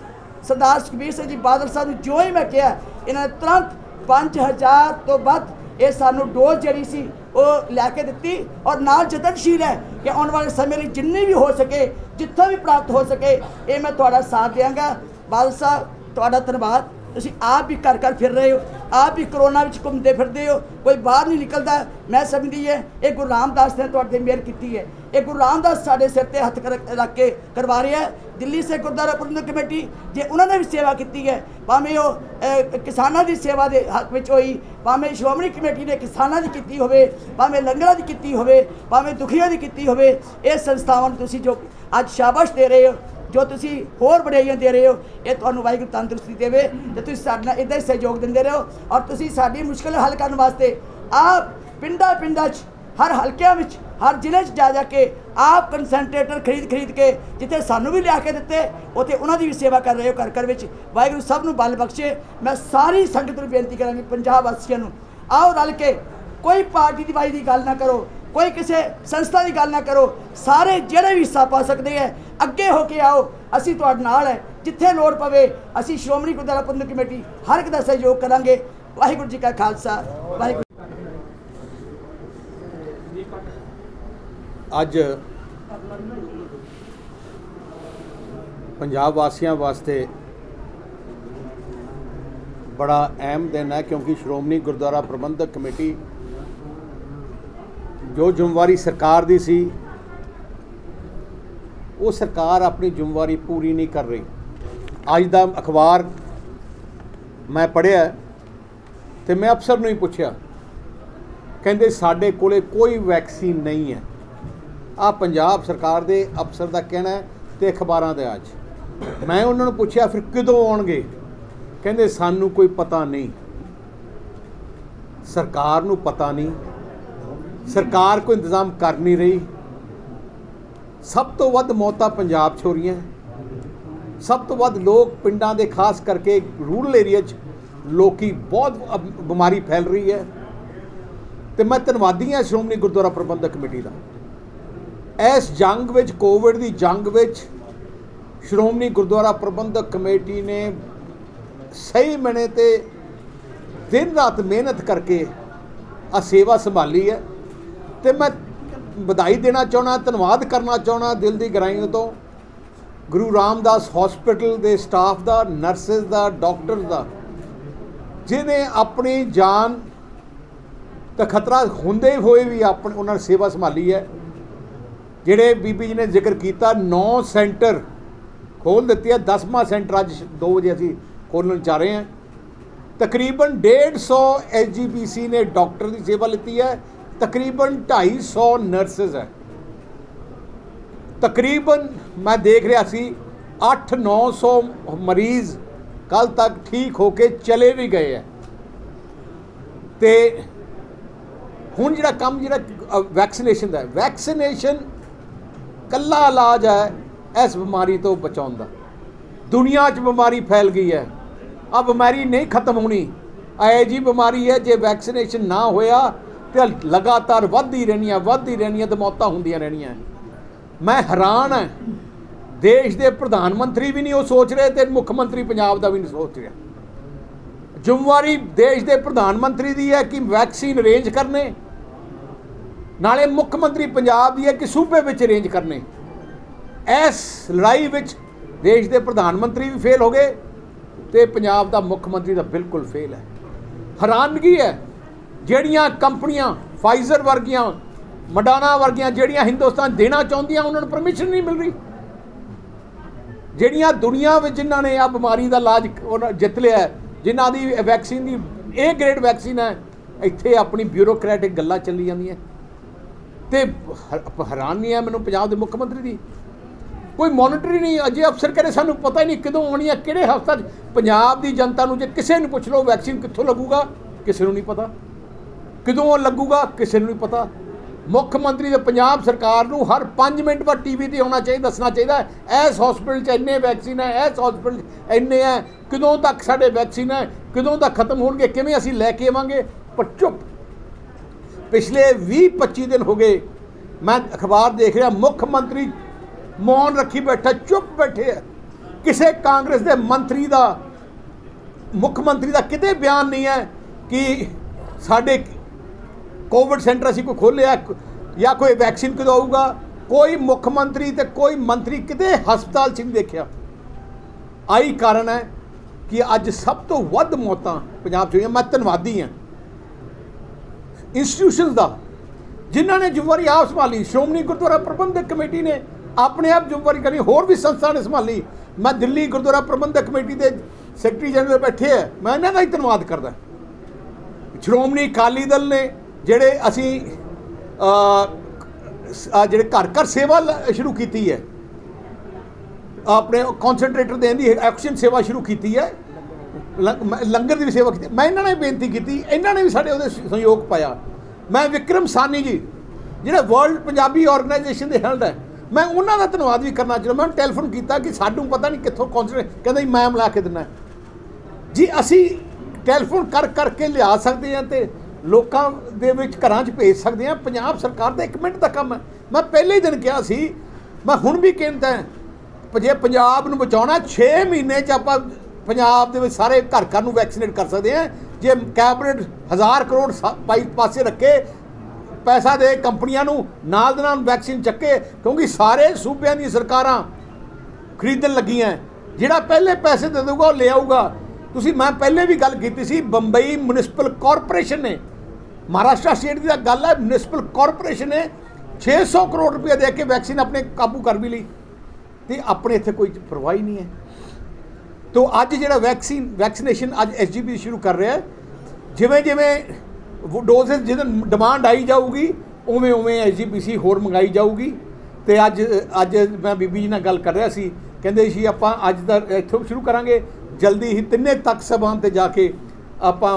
ਸਰਦਾਰ ਸੁਖਬੀਰ ਸਿੰਘ ਜੀ ਬਾਦਲ ਸਾਹਿਬ ਨੂੰ ਜੋ ਹੀ ਮੈਂ ਕਿਹਾ, ਇਹਨਾਂ ਨੇ ਤੁਰੰਤ 5000 ਤੋਂ ਵੱਧ ਇਹ ਸਾਨੂੰ ਡੋਜ਼ ਜਿਹੜੀ ਸੀ, ਉਹ ਲੈ ਕੇ ਦਿੱਤੀ ਔਰ ਨਾਲ ਯਤਨਸ਼ੀਲ ਹੈ ਕਿ ਆਉਣ ਵਾਲੇ ਸਮੇਂ ਲਈ ਜਿੰਨੀ ਵੀ ਹੋ ਸਕੇ, ਜਿੱਥੋਂ ਵੀ ਪ੍ਰਾਪਤ ਹੋ ਸਕੇ, ਇਹ ਮੈਂ ਤੁਹਾਡਾ ਸਾਥ ਦਿਆਂਗਾ। ਬਾਦਲ ਸਾਹਿਬ, ਤੁਹਾਡਾ ਧੰਨਵਾਦ। ਤੁਸੀਂ ਆਪ ਵੀ ਘਰ ਘਰ ਫਿਰ ਰਹੇ ਹੋ, ਆਪ ਵੀ ਕਰੋਨਾ ਵਿੱਚ ਘੁੰਮਦੇ ਫਿਰਦੇ ਹੋ, ਕੋਈ ਬਾਹਰ ਨਹੀਂ ਨਿਕਲਦਾ। ਮੈਂ ਸਮਝਦੀ ਹੈ, ਇਹ ਗੁਰੂ ਰਾਮਦਾਸ ਨੇ ਤੁਹਾਡੇ ਤੇ ਮਿਹਰ ਕੀਤੀ ਹੈ। ਇਹ ਗੁਰੂ ਰਾਮਦਾਸ ਸਾਡੇ ਸਿਰ ਤੇ ਹੱਥ ਰੱਖ ਕੇ ਕਰਵਾ ਰਿਹਾ ਦਿੱਲੀ ਸੇ ਗੁਰਦੁਆਰਾ ਪ੍ਰਬੰਧਕ ਕਮੇਟੀ, ਜੇ ਉਹਨਾਂ ਨੇ ਵੀ ਸੇਵਾ ਕੀਤੀ ਹੈ, ਭਾਵੇਂ ਉਹ ਕਿਸਾਨਾਂ ਦੀ ਸੇਵਾ ਦੇ ਹੱਕ ਵਿੱਚ ਹੋਈ, ਭਾਵੇਂ ਸ਼੍ਰੋਮਣੀ ਕਮੇਟੀ ਨੇ ਕਿਸਾਨਾਂ ਦੀ ਕੀਤੀ ਹੋਵੇ, ਭਾਵੇਂ ਲੰਗਰਾਂ ਦੀ ਕੀਤੀ ਹੋਵੇ, ਭਾਵੇਂ ਦੁਖੀਆਂ ਦੀ ਕੀਤੀ ਹੋਵੇ, ਇਹ ਸੰਸਥਾਵਾਂ ਨੂੰ ਤੁਸੀਂ ਜੋ ਅੱਜ ਸ਼ਾਬਾਸ਼ ਦੇ ਰਹੇ ਹੋ, ਜੋ ਤੁਸੀਂ ਹੋਰ ਵਡਿਆਈਆਂ ਦੇ ਰਹੇ ਹੋ, ਇਹ ਤੁਹਾਨੂੰ ਵਾਹਿਗੁਰੂ ਤੰਦਰੁਸਤੀ ਦੇਵੇ ਤੇ ਤੁਸੀਂ ਸਾਡੇ ਨਾਲ ਇਦਾਂ ਹੀ ਸਹਿਯੋਗ ਦਿੰਦੇ ਰਹੋ ਔਰ ਤੁਸੀਂ ਸਾਡੀ ਮੁਸ਼ਕਲ ਹੱਲ ਕਰਨ ਵਾਸਤੇ ਆਪ ਪਿੰਡਾਂ ਪਿੰਡਾਂ 'ਚ, ਹਰ ਹਲਕਿਆਂ ਵਿੱਚ ਹਰ ਜ਼ਿਲ੍ਹੇ 'ਚ ਜਾ ਜਾ ਕੇ ਆਪ ਕਨਸੈਂਟਰੇਟਰ ਖਰੀਦ ਖਰੀਦ ਕੇ ਜਿੱਥੇ ਸਾਨੂੰ ਵੀ ਲਿਆ ਕੇ ਦਿੱਤੇ, ਉੱਥੇ ਉਹਨਾਂ ਦੀ ਵੀ ਸੇਵਾ ਕਰ ਰਹੇ ਹੋ ਘਰ ਘਰ ਵਿੱਚ। ਵਾਹਿਗੁਰੂ ਸਭ ਨੂੰ ਬਲ ਬਖਸ਼ੇ। ਮੈਂ ਸਾਰੀ ਸੰਗਤ ਨੂੰ ਬੇਨਤੀ ਕਰਾਂਗੀ ਪੰਜਾਬ ਵਾਸੀਆਂ ਨੂੰ, ਆਓ ਰਲ ਕੇ ਕੋਈ ਪਾਰਟੀ ਦੀ ਬਾਈ ਦੀ ਗੱਲ ਨਾ ਕਰੋ, ਕੋਈ ਕਿਸੇ ਸੰਸਥਾ ਦੀ ਗੱਲ ਨਾ ਕਰੋ, ਸਾਰੇ ਜਿਹੜੇ ਵੀ ਹਿੱਸਾ ਪਾ ਸਕਦੇ ਹੈ, ਅੱਗੇ ਹੋ ਕੇ ਆਓ। ਅਸੀਂ ਤੁਹਾਡੇ ਨਾਲ ਹੈ, ਜਿੱਥੇ ਲੋੜ ਪਵੇ, ਅਸੀਂ ਸ਼੍ਰੋਮਣੀ ਗੁਰਦੁਆਰਾ ਪ੍ਰਬੰਧਕ ਕਮੇਟੀ ਹਰ ਇੱਕ ਦਾ ਸਹਿਯੋਗ ਕਰਾਂਗੇ। ਵਾਹਿਗੁਰੂ ਜੀ ਕਾ ਖਾਲਸਾ, ਵਾਹਿਗੁਰੂ ਅੱਜ ਪੰਜਾਬ ਵਾਸੀਆਂ ਵਾਸਤੇ ਬੜਾ ਅਹਿਮ ਦਿਨ ਹੈ, ਕਿਉਂਕਿ ਸ਼੍ਰੋਮਣੀ ਗੁਰਦੁਆਰਾ ਪ੍ਰਬੰਧਕ ਕਮੇਟੀ ਜੋ ਜ਼ਿੰਮੇਵਾਰੀ ਸਰਕਾਰ ਦੀ ਸੀ, ਉਹ ਸਰਕਾਰ ਆਪਣੀ ਜ਼ਿੰਮੇਵਾਰੀ ਪੂਰੀ ਨਹੀਂ ਕਰ ਰਹੀ। ਅੱਜ ਦਾ ਅਖਬਾਰ ਮੈਂ ਪੜ੍ਹਿਆ ਤੇ ਮੈਂ ਅਫਸਰ ਨੂੰ ਹੀ ਪੁੱਛਿਆ, ਕਹਿੰਦੇ ਸਾਡੇ ਕੋਲੇ ਕੋਈ ਵੈਕਸੀਨ ਨਹੀਂ ਹੈ। ਆ ਪੰਜਾਬ ਸਰਕਾਰ ਦੇ ਅਫਸਰ ਦਾ ਕਹਿਣਾ ਹੈ ਤੇ ਅਖਬਾਰਾਂ ਦੇ ਅੱਜ। ਮੈਂ ਉਹਨਾਂ ਨੂੰ ਪੁੱਛਿਆ, ਫਿਰ ਕਦੋਂ ਆਉਣਗੇ? ਕਹਿੰਦੇ, ਸਾਨੂੰ ਕੋਈ ਪਤਾ ਨਹੀਂ। ਸਰਕਾਰ ਨੂੰ ਪਤਾ ਨਹੀਂ। ਸਰਕਾਰ ਕੋਈ ਇੰਤਜ਼ਾਮ ਕਰ ਨਹੀਂ ਰਹੀ। ਸਭ ਤੋਂ ਵੱਧ ਮੌਤਾਂ ਪੰਜਾਬ 'ਚ ਹੋ ਰਹੀਆਂ। ਸਭ ਤੋਂ ਵੱਧ ਲੋਕ ਪਿੰਡਾਂ ਦੇ, ਖਾਸ ਕਰਕੇ ਰੂਰਲ ਏਰੀਆ 'ਚ ਲੋਕੀ ਬਹੁਤ ਬਿਮਾਰੀ ਫੈਲ ਰਹੀ ਹੈ। ਤੇ ਮੈਂ ਧੰਨਵਾਦੀ ਹਾਂ ਸ਼੍ਰੋਮਣੀ ਗੁਰਦੁਆਰਾ ਪ੍ਰਬੰਧਕ ਕਮੇਟੀ ਦਾ। ਇਸ ਜੰਗ ਵਿੱਚ ਕੋਵਿਡ ਦੀ ਜੰਗ ਵਿੱਚ ਸ਼੍ਰੋਮਣੀ ਗੁਰਦੁਆਰਾ ਪ੍ਰਬੰਧਕ ਕਮੇਟੀ ਨੇ ਸਹੀ ਮਨੇ ਤੇ ਦਿਨ ਰਾਤ ਮਿਹਨਤ ਕਰਕੇ ਆ ਸੇਵਾ ਸੰਭਾਲੀ ਹੈ। ਤੇ ਮੈਂ ਵਧਾਈ ਦੇਣਾ ਚਾਹਣਾ ਧੰਨਵਾਦ ਕਰਨਾ ਚਾਹਣਾ ਦਿਲ ਦੀ ਗਹਿਰਾਈਆਂ ਤੋਂ। ਗੁਰੂ ਰਾਮਦਾਸ ਹਸਪੀਟਲ ਦੇ ਸਟਾਫ ਦਾ ਨਰਸਿਸ ਦਾ ਡਾਕਟਰ ਦਾ ਜਿਨੇ ਆਪਣੀ ਜਾਨ ਤਾਂ ਖਤਰਾ ਹੁੰਦੇ ਹੋਏ ਵੀ ਆਪਣ ਉਹਨਾਂ ਨੇ ਸੇਵਾ ਸੰਭਾਲੀ ਹੈ। ਜਿਹੜੇ ਬੀਬੀ ਜੀ ਨੇ ਜ਼ਿਕਰ ਕੀਤਾ 9 ਸੈਂਟਰ ਖੋਲ ਦਿੱਤੇ ਆ 10ਵਾਂ ਸੈਂਟਰ ਅੱਜ 2 ਵਜੇ ਅਸੀਂ ਖੋਲਣ ਜਾ ਰਹੇ ਹਾਂ। ਤਕਰੀਬਨ 150 ਐਸਜੀਪੀਸੀ ਨੇ ਡਾਕਟਰ ਦੀ ਸੇਵਾ ਲਿੱਤੀ ਹੈ, ਤਕਰੀਬਨ 250 ਨਰਸਸ ਹੈ। ਤਕਰੀਬਨ ਮੈਂ ਦੇਖ ਰਿਹਾ ਸੀ 8-900 ਮਰੀਜ਼ ਕੱਲ ਤੱਕ ਠੀਕ ਹੋ ਕੇ ਚਲੇ ਵੀ ਗਏ ਹੈ। ਤੇ ਹੁਣ ਜਿਹੜਾ ਕੰਮ ਜਿਹੜਾ ਵੈਕਸੀਨੇਸ਼ਨ ਦਾ ਵੈਕਸੀਨੇਸ਼ਨ ਕੱਲਾ ਇਲਾਜ ਹੈ ਇਸ ਬਿਮਾਰੀ ਤੋਂ ਬਚਾਉਣ ਦਾ। ਦੁਨੀਆ 'ਚ ਬਿਮਾਰੀ ਫੈਲ ਗਈ ਹੈ। ਆ ਬਿਮਾਰੀ ਨਹੀਂ ਖਤਮ ਹੋਣੀ। ਇਹ ਜੀ ਬਿਮਾਰੀ ਹੈ ਜੇ ਵੈਕਸੀਨੇਸ਼ਨ ਨਾ ਹੋਇਆ ਤੇ ਲਗਾਤਾਰ ਵੱਧਦੀ ਰਹਿਣੀ ਰਹਿਣੀਆਂ, ਵੱਧਦੀ ਰਹਿਣੀਆਂ ਤੇ ਮੌਤਾਂ ਹੁੰਦੀਆਂ ਰਹਿਣੀਆਂ। ਮੈਂ ਹੈਰਾਨ ਹਾਂ। ਦੇਸ਼ ਦੇ ਪ੍ਰਧਾਨ ਮੰਤਰੀ ਵੀ ਨਹੀਂ ਉਹ ਸੋਚ ਰਹੇ ਤੇ ਮੁੱਖ ਮੰਤਰੀ ਪੰਜਾਬ ਦਾ ਵੀ ਨਹੀਂ ਸੋਚ ਰਿਹਾ। ਜ਼ਿੰਮੇਵਾਰੀ ਦੇਸ਼ ਦੇ ਪ੍ਰਧਾਨ ਮੰਤਰੀ ਦੀ ਹੈ ਕਿ ਵੈਕਸੀਨ ਅਰੇਂਜ ਕਰਨੇ। ਨਾਲੇ ਮੁੱਖ ਮੰਤਰੀ ਪੰਜਾਬ ਦੀ ਹੈ ਕਿ ਸੂਬੇ ਵਿੱਚ ਅਰੇਂਜ ਕਰਨੇ। ਇਸ ਲੜਾਈ ਵਿੱਚ ਦੇਸ਼ ਦੇ ਪ੍ਰਧਾਨ ਮੰਤਰੀ ਵੀ ਫੇਲ ਹੋ ਗਏ ਤੇ ਪੰਜਾਬ ਦਾ ਮੁੱਖ ਮੰਤਰੀ ਦਾ ਬਿਲਕੁਲ ਫੇਲ ਹੈ। ਹੈਰਾਨਗੀ ਹੈ ਜਿਹੜੀਆਂ ਕੰਪਨੀਆਂ ਫਾਈਜ਼ਰ ਵਰਗੀਆਂ ਮਡਾਨਾ ਵਰਗੀਆਂ ਜਿਹੜੀਆਂ ਹਿੰਦੁਸਤਾਨ ਦੇਣਾ ਚਾਹੁੰਦੀਆਂ ਉਹਨਾਂ ਨੂੰ ਪਰਮਿਸ਼ਨ ਨਹੀਂ ਮਿਲ ਰਹੀ। ਜਿਹੜੀਆਂ ਦੁਨੀਆ ਵਿੱਚ ਜਿਨ੍ਹਾਂ ਨੇ ਆ ਬਿਮਾਰੀ ਦਾ ਇਲਾਜ ਜਿੱਤ ਲਿਆ ਹੈ, ਜਿਨ੍ਹਾਂ ਦੀ ਵੈਕਸੀਨ ਦੀ ਇਹ ਗ੍ਰੇਡ ਵੈਕਸੀਨ ਹੈ ਇੱਥੇ ਆਪਣੀ ਬਿਊਰੋਕਰੈਟਿਕ ਗੱਲਾਂ ਚੱਲੀ ਜਾਂਦੀਆਂ। ਤੇ ਹ- ਹੈਰਾਨੀ ਹੈ ਮੈਨੂੰ ਪੰਜਾਬ ਦੇ ਮੁੱਖ ਮੰਤਰੀ ਦੀ। ਕੋਈ ਮੋਨਿਟਰੀ ਨਹੀਂ ਅਜੇ ਅਫਸਰ ਕਰੇ ਸਾਨੂੰ ਪਤਾ ਹੀ ਨਹੀਂ ਕਦੋਂ ਆਉਣੀ ਹੈ ਕਿਹੜੇ ਹਫ਼ਤਾ 'ਚ। ਪੰਜਾਬ ਦੀ ਜਨਤਾ ਨੂੰ ਜੇ ਕਿਸੇ ਨੂੰ ਪੁੱਛ ਲਓ ਵੈਕਸੀਨ ਕਿੱਥੋਂ ਲੱਗੂਗਾ ਕਿਸੇ ਨੂੰ ਨਹੀਂ ਪਤਾ। ਕਦੋਂ ਲੱਗੂਗਾ ਕਿਸੇ ਨੂੰ ਨਹੀਂ ਪਤਾ। ਮੁੱਖ ਮੰਤਰੀ ਦੇ ਪੰਜਾਬ ਸਰਕਾਰ ਨੂੰ ਹਰ 5 ਮਿੰਟ ਬਾਅਦ ਟੀਵੀ ਤੇ ਆਉਣਾ ਚਾਹੀਦਾ ਦੱਸਣਾ ਚਾਹੀਦਾ ਹੈ, ਇਸ ਹਸਪੀਟਲ 'ਚ ਇੰਨੇ ਵੈਕਸੀਨ ਹੈ ਇਸ ਹਸਪੀਟਲ 'ਚ ਇੰਨੇ ਹੈ ਕਦੋਂ ਤੱਕ ਸਾਡੇ ਵੈਕਸੀਨ ਹੈ ਕਦੋਂ ਤੱਕ ਖਤਮ ਹੋਣਗੇ ਕਿਵੇਂ ਅਸੀਂ ਲੈ ਕੇ ਆਵਾਂਗੇ। ਪਰ ਚੁੱਪ। ਪਿਛਲੇ 20-25 ਦਿਨ ਹੋ ਗਏ। ਮੈਂ ਅਖਬਾਰ ਦੇਖ ਰਿਹਾ, ਮੁੱਖ ਮੰਤਰੀ ਮੌਨ ਰੱਖੀ ਬੈਠਾ, ਚੁੱਪ ਬੈਠੇ ਹੈ ਕਿਸੇ ਕਾਂਗਰਸ ਦੇ ਮੰਤਰੀ ਦਾ, ਮੁੱਖ ਮੰਤਰੀ ਦਾ ਕਿਤੇ ਬਿਆਨ ਨਹੀਂ ਹੈ ਕਿ ਸਾਡੇ ਕੋਵਿਡ ਸੈਂਟਰ ਅਸੀਂ ਕੋਈ ਖੋਲ੍ਹਿਆ ਜਾਂ ਕੋਈ ਵੈਕਸੀਨ ਕਦੋਂ ਆਊਗਾ। ਕੋਈ ਮੁੱਖ ਮੰਤਰੀ ਤੇ ਕੋਈ ਮੰਤਰੀ ਕਿਤੇ ਹਸਪਤਾਲ 'ਚ ਨਹੀਂ ਦੇਖਿਆ। ਆਈ ਕਾਰਨ ਹੈ ਕਿ ਅੱਜ ਸਭ ਤੋਂ ਵੱਧ ਮੌਤਾਂ ਪੰਜਾਬ 'ਚ ਹੋਈਆਂ। ਮੈਂ ਧੰਨਵਾਦੀ ਹਾਂ। ਇੰਸਟੀਟਿਊਸ਼ਨਸ ਦਾ ਜਿਨ੍ਹਾਂ ਨੇ ਜ਼ਿੰਮੇਵਾਰੀ ਆਪ ਸੰਭਾਲੀ ਸ਼੍ਰੋਮਣੀ ਗੁਰਦੁਆਰਾ ਪ੍ਰਬੰਧਕ ਕਮੇਟੀ ਨੇ ਆਪਣੇ ਆਪ ਜ਼ਿੰਮੇਵਾਰੀ ਕਰੀ ਹੋਰ ਵੀ ਸੰਸਥਾ ਨੇ ਸੰਭਾਲੀ। ਮੈਂ ਦਿੱਲੀ ਗੁਰਦੁਆਰਾ ਪ੍ਰਬੰਧਕ ਕਮੇਟੀ ਦੇ ਸੈਕਟਰੀ ਜਨਰਲ ਬੈਠੇ ਆ ਮੈਂ ਇਹਨਾਂ ਦਾ ਹੀ ਧੰਨਵਾਦ ਕਰਦਾ। ਸ਼੍ਰੋਮਣੀ ਅਕਾਲੀ ਦਲ ਨੇ ਜਿਹੜੇ ਅਸੀਂ ਅ, ਜਿਹੜੇ ਘਰ ਘਰ ਸੇਵਾ ਲ- ਸ਼ੁਰੂ ਕੀਤੀ ਹੈ ਆਪਣੇ ਕਨਸੈਂਟਰੇਟਰ ਦੇਣ ਦੀ ਐਕਸ਼ਨ ਸੇਵਾ ਸ਼ੁਰੂ ਕੀਤੀ ਹੈ ਲੰਗਰ ਦੀ ਵੀ ਸੇਵਾ ਕੀਤੀ। ਮੈਂ ਇਹਨਾਂ ਨੇ ਬੇਨਤੀ ਕੀਤੀ, ਇਹਨਾਂ ਨੇ ਵੀ ਸਾਡੇ ਉਹਦੇ ਸ- ਸਹਿਯੋਗ ਪਾਇਆ। ਮੈਂ ਵਿਕਰਮ ਸਾਨੀ ਜੀ, ਜਿਹੜੇ ਵਰਲਡ ਪੰਜਾਬੀ ਆਰਗੇਨਾਈਜੇਸ਼ਨ ਦੇ ਹੈਲਡ ਹੈ, ਮੈਂ ਉਹਨਾਂ ਦਾ ਧੰਨਵਾਦ ਵੀ ਕਰਨਾ ਚਾਹੁੰਦਾ। ਮੈਂ ਉਹਨੂੰ ਟੈਲੀਫੋਨ ਕੀਤਾ ਕਿ ਸਾਨੂੰ ਪਤਾ ਨਹੀਂ ਕਿੱਥੋਂ ਕਨਸੈਂਟਰੇਟ ਕਹਿੰਦਾ ਜੀ, ਮੈਂ ਮਿਲਾ ਕੇ ਦਿੰਦਾ। ਜੀ, ਅਸੀਂ ਟੈਲੀਫੋਨ ਕਰ ਕਰਕੇ ਲਿਆ ਸਕਦੇ ਹਾਂ ਤੇ ਲੋਕਾਂ ਦੇ ਵਿੱਚ ਘਰਾਂ 'ਚ ਭੇਜ ਸਕਦੇ ਹਾਂ। ਪੰਜਾਬ ਸਰਕਾਰ ਦਾ 1 ਮਿੰਟ ਦਾ ਕੰਮ ਹੈ। ਮੈਂ ਪਹਿਲੇ ਦਿਨ ਕਿਹਾ ਸੀ, ਮੈਂ ਹੁਣ ਵੀ ਕਹਿੰਦਾ, ਜੇ ਪੰਜਾਬ ਨੂੰ ਬਚਾਉਣਾ 6 ਮਹੀਨੇ 'ਚ ਆਪਾਂ ਪੰਜਾਬ ਦੇ ਵਿੱਚ ਸਾਰੇ ਘਰ ਘਰ ਨੂੰ ਵੈਕਸੀਨੇਟ ਕਰ ਸਕਦੇ ਹਾਂ ਜੇ ਕੈਬਨਿਟ ਹਜ਼ਾਰ ਕਰੋੜ ਸਾ- ਪਾਈ ਪਾਸੇ ਰੱਖੇ, ਪੈਸਾ ਦੇ ਕੰਪਨੀਆਂ ਨੂੰ ਨਾਲ ਦੇ ਨਾਲ ਵੈਕਸੀਨ ਚੱਕੇ, ਕਿਉਂਕਿ ਸਾਰੇ ਸੂਬਿਆਂ ਦੀਆਂ ਸਰਕਾਰਾਂ ਖਰੀਦਣ ਲੱਗੀਆਂ। ਜਿਹੜਾ ਪਹਿਲੇ ਪੈਸੇ ਦੇ ਦੇਊਗਾ, ਉਹ ਲੈ ਆਊਗਾ। ਤੁਸੀਂ, ਮੈਂ ਪਹਿਲੇ ਵੀ ਗੱਲ ਕੀਤੀ ਸੀ, ਬੰਬਈ ਮਿਊਨਿਸਪਲ ਕਾਰਪੋਰੇਸ਼ਨ ਨੇ, ਮਹਾਰਾਸ਼ਟਰ ਸਟੇਟ ਦੀ ਗੱਲ ਹੈ ਮਿਊਨਿਸਪਲ ਕਾਰਪੋਰੇਸ਼ਨ ਨੇ 600 ਕਰੋੜ ਰੁਪਏ ਦੇ ਕੇ ਵੈਕਸੀਨ ਆਪਣੇ ਕਾਬੂ ਕਰ ਵੀ ਲਈ। ਤੇ ਆਪਣੇ ਇੱਥੇ ਕੋਈ ਪਰਵਾਹੀ ਨਹੀਂ ਹੈ। ਤੋ ਅੱਜ ਜਿਹੜਾ ਵੈਕਸੀਨ ਵੈਕਸੀਨੇਸ਼ਨ ਅੱਜ ਐਸਜੀਪੀ ਸ਼ੁਰੂ ਕਰ ਰਿਹਾ ਜਿਵੇਂ ਜਿਵੇਂ ਡੋਜ਼ਸ ਜਿਹਦੇ ਡਿਮਾਂਡ ਆਈ ਜਾਊਗੀ, ਉਵੇਂ ਉਵੇਂ ਐਸਜੀਪੀਸੀ ਹੋਰ ਮੰਗਾਈ ਜਾਊਗੀ। ਤੇ ਅੱਜ ਅੱਜ ਮੈਂ ਬੀਬੀ ਜੀ ਨਾਲ ਗੱਲ ਕਰ ਰਿਹਾ ਸੀ, ਕਹਿੰਦੇ ਸੀ ਆਪਾਂ ਅੱਜ ਦਾ ਇੱਥੋਂ ਸ਼ੁਰੂ ਕਰਾਂਗੇ, ਜਲਦੀ ਹੀ ਤਿੰਨੇ ਤੱਕ ਸਭਾਨ ਤੇ ਜਾ ਕੇ ਆਪਾਂ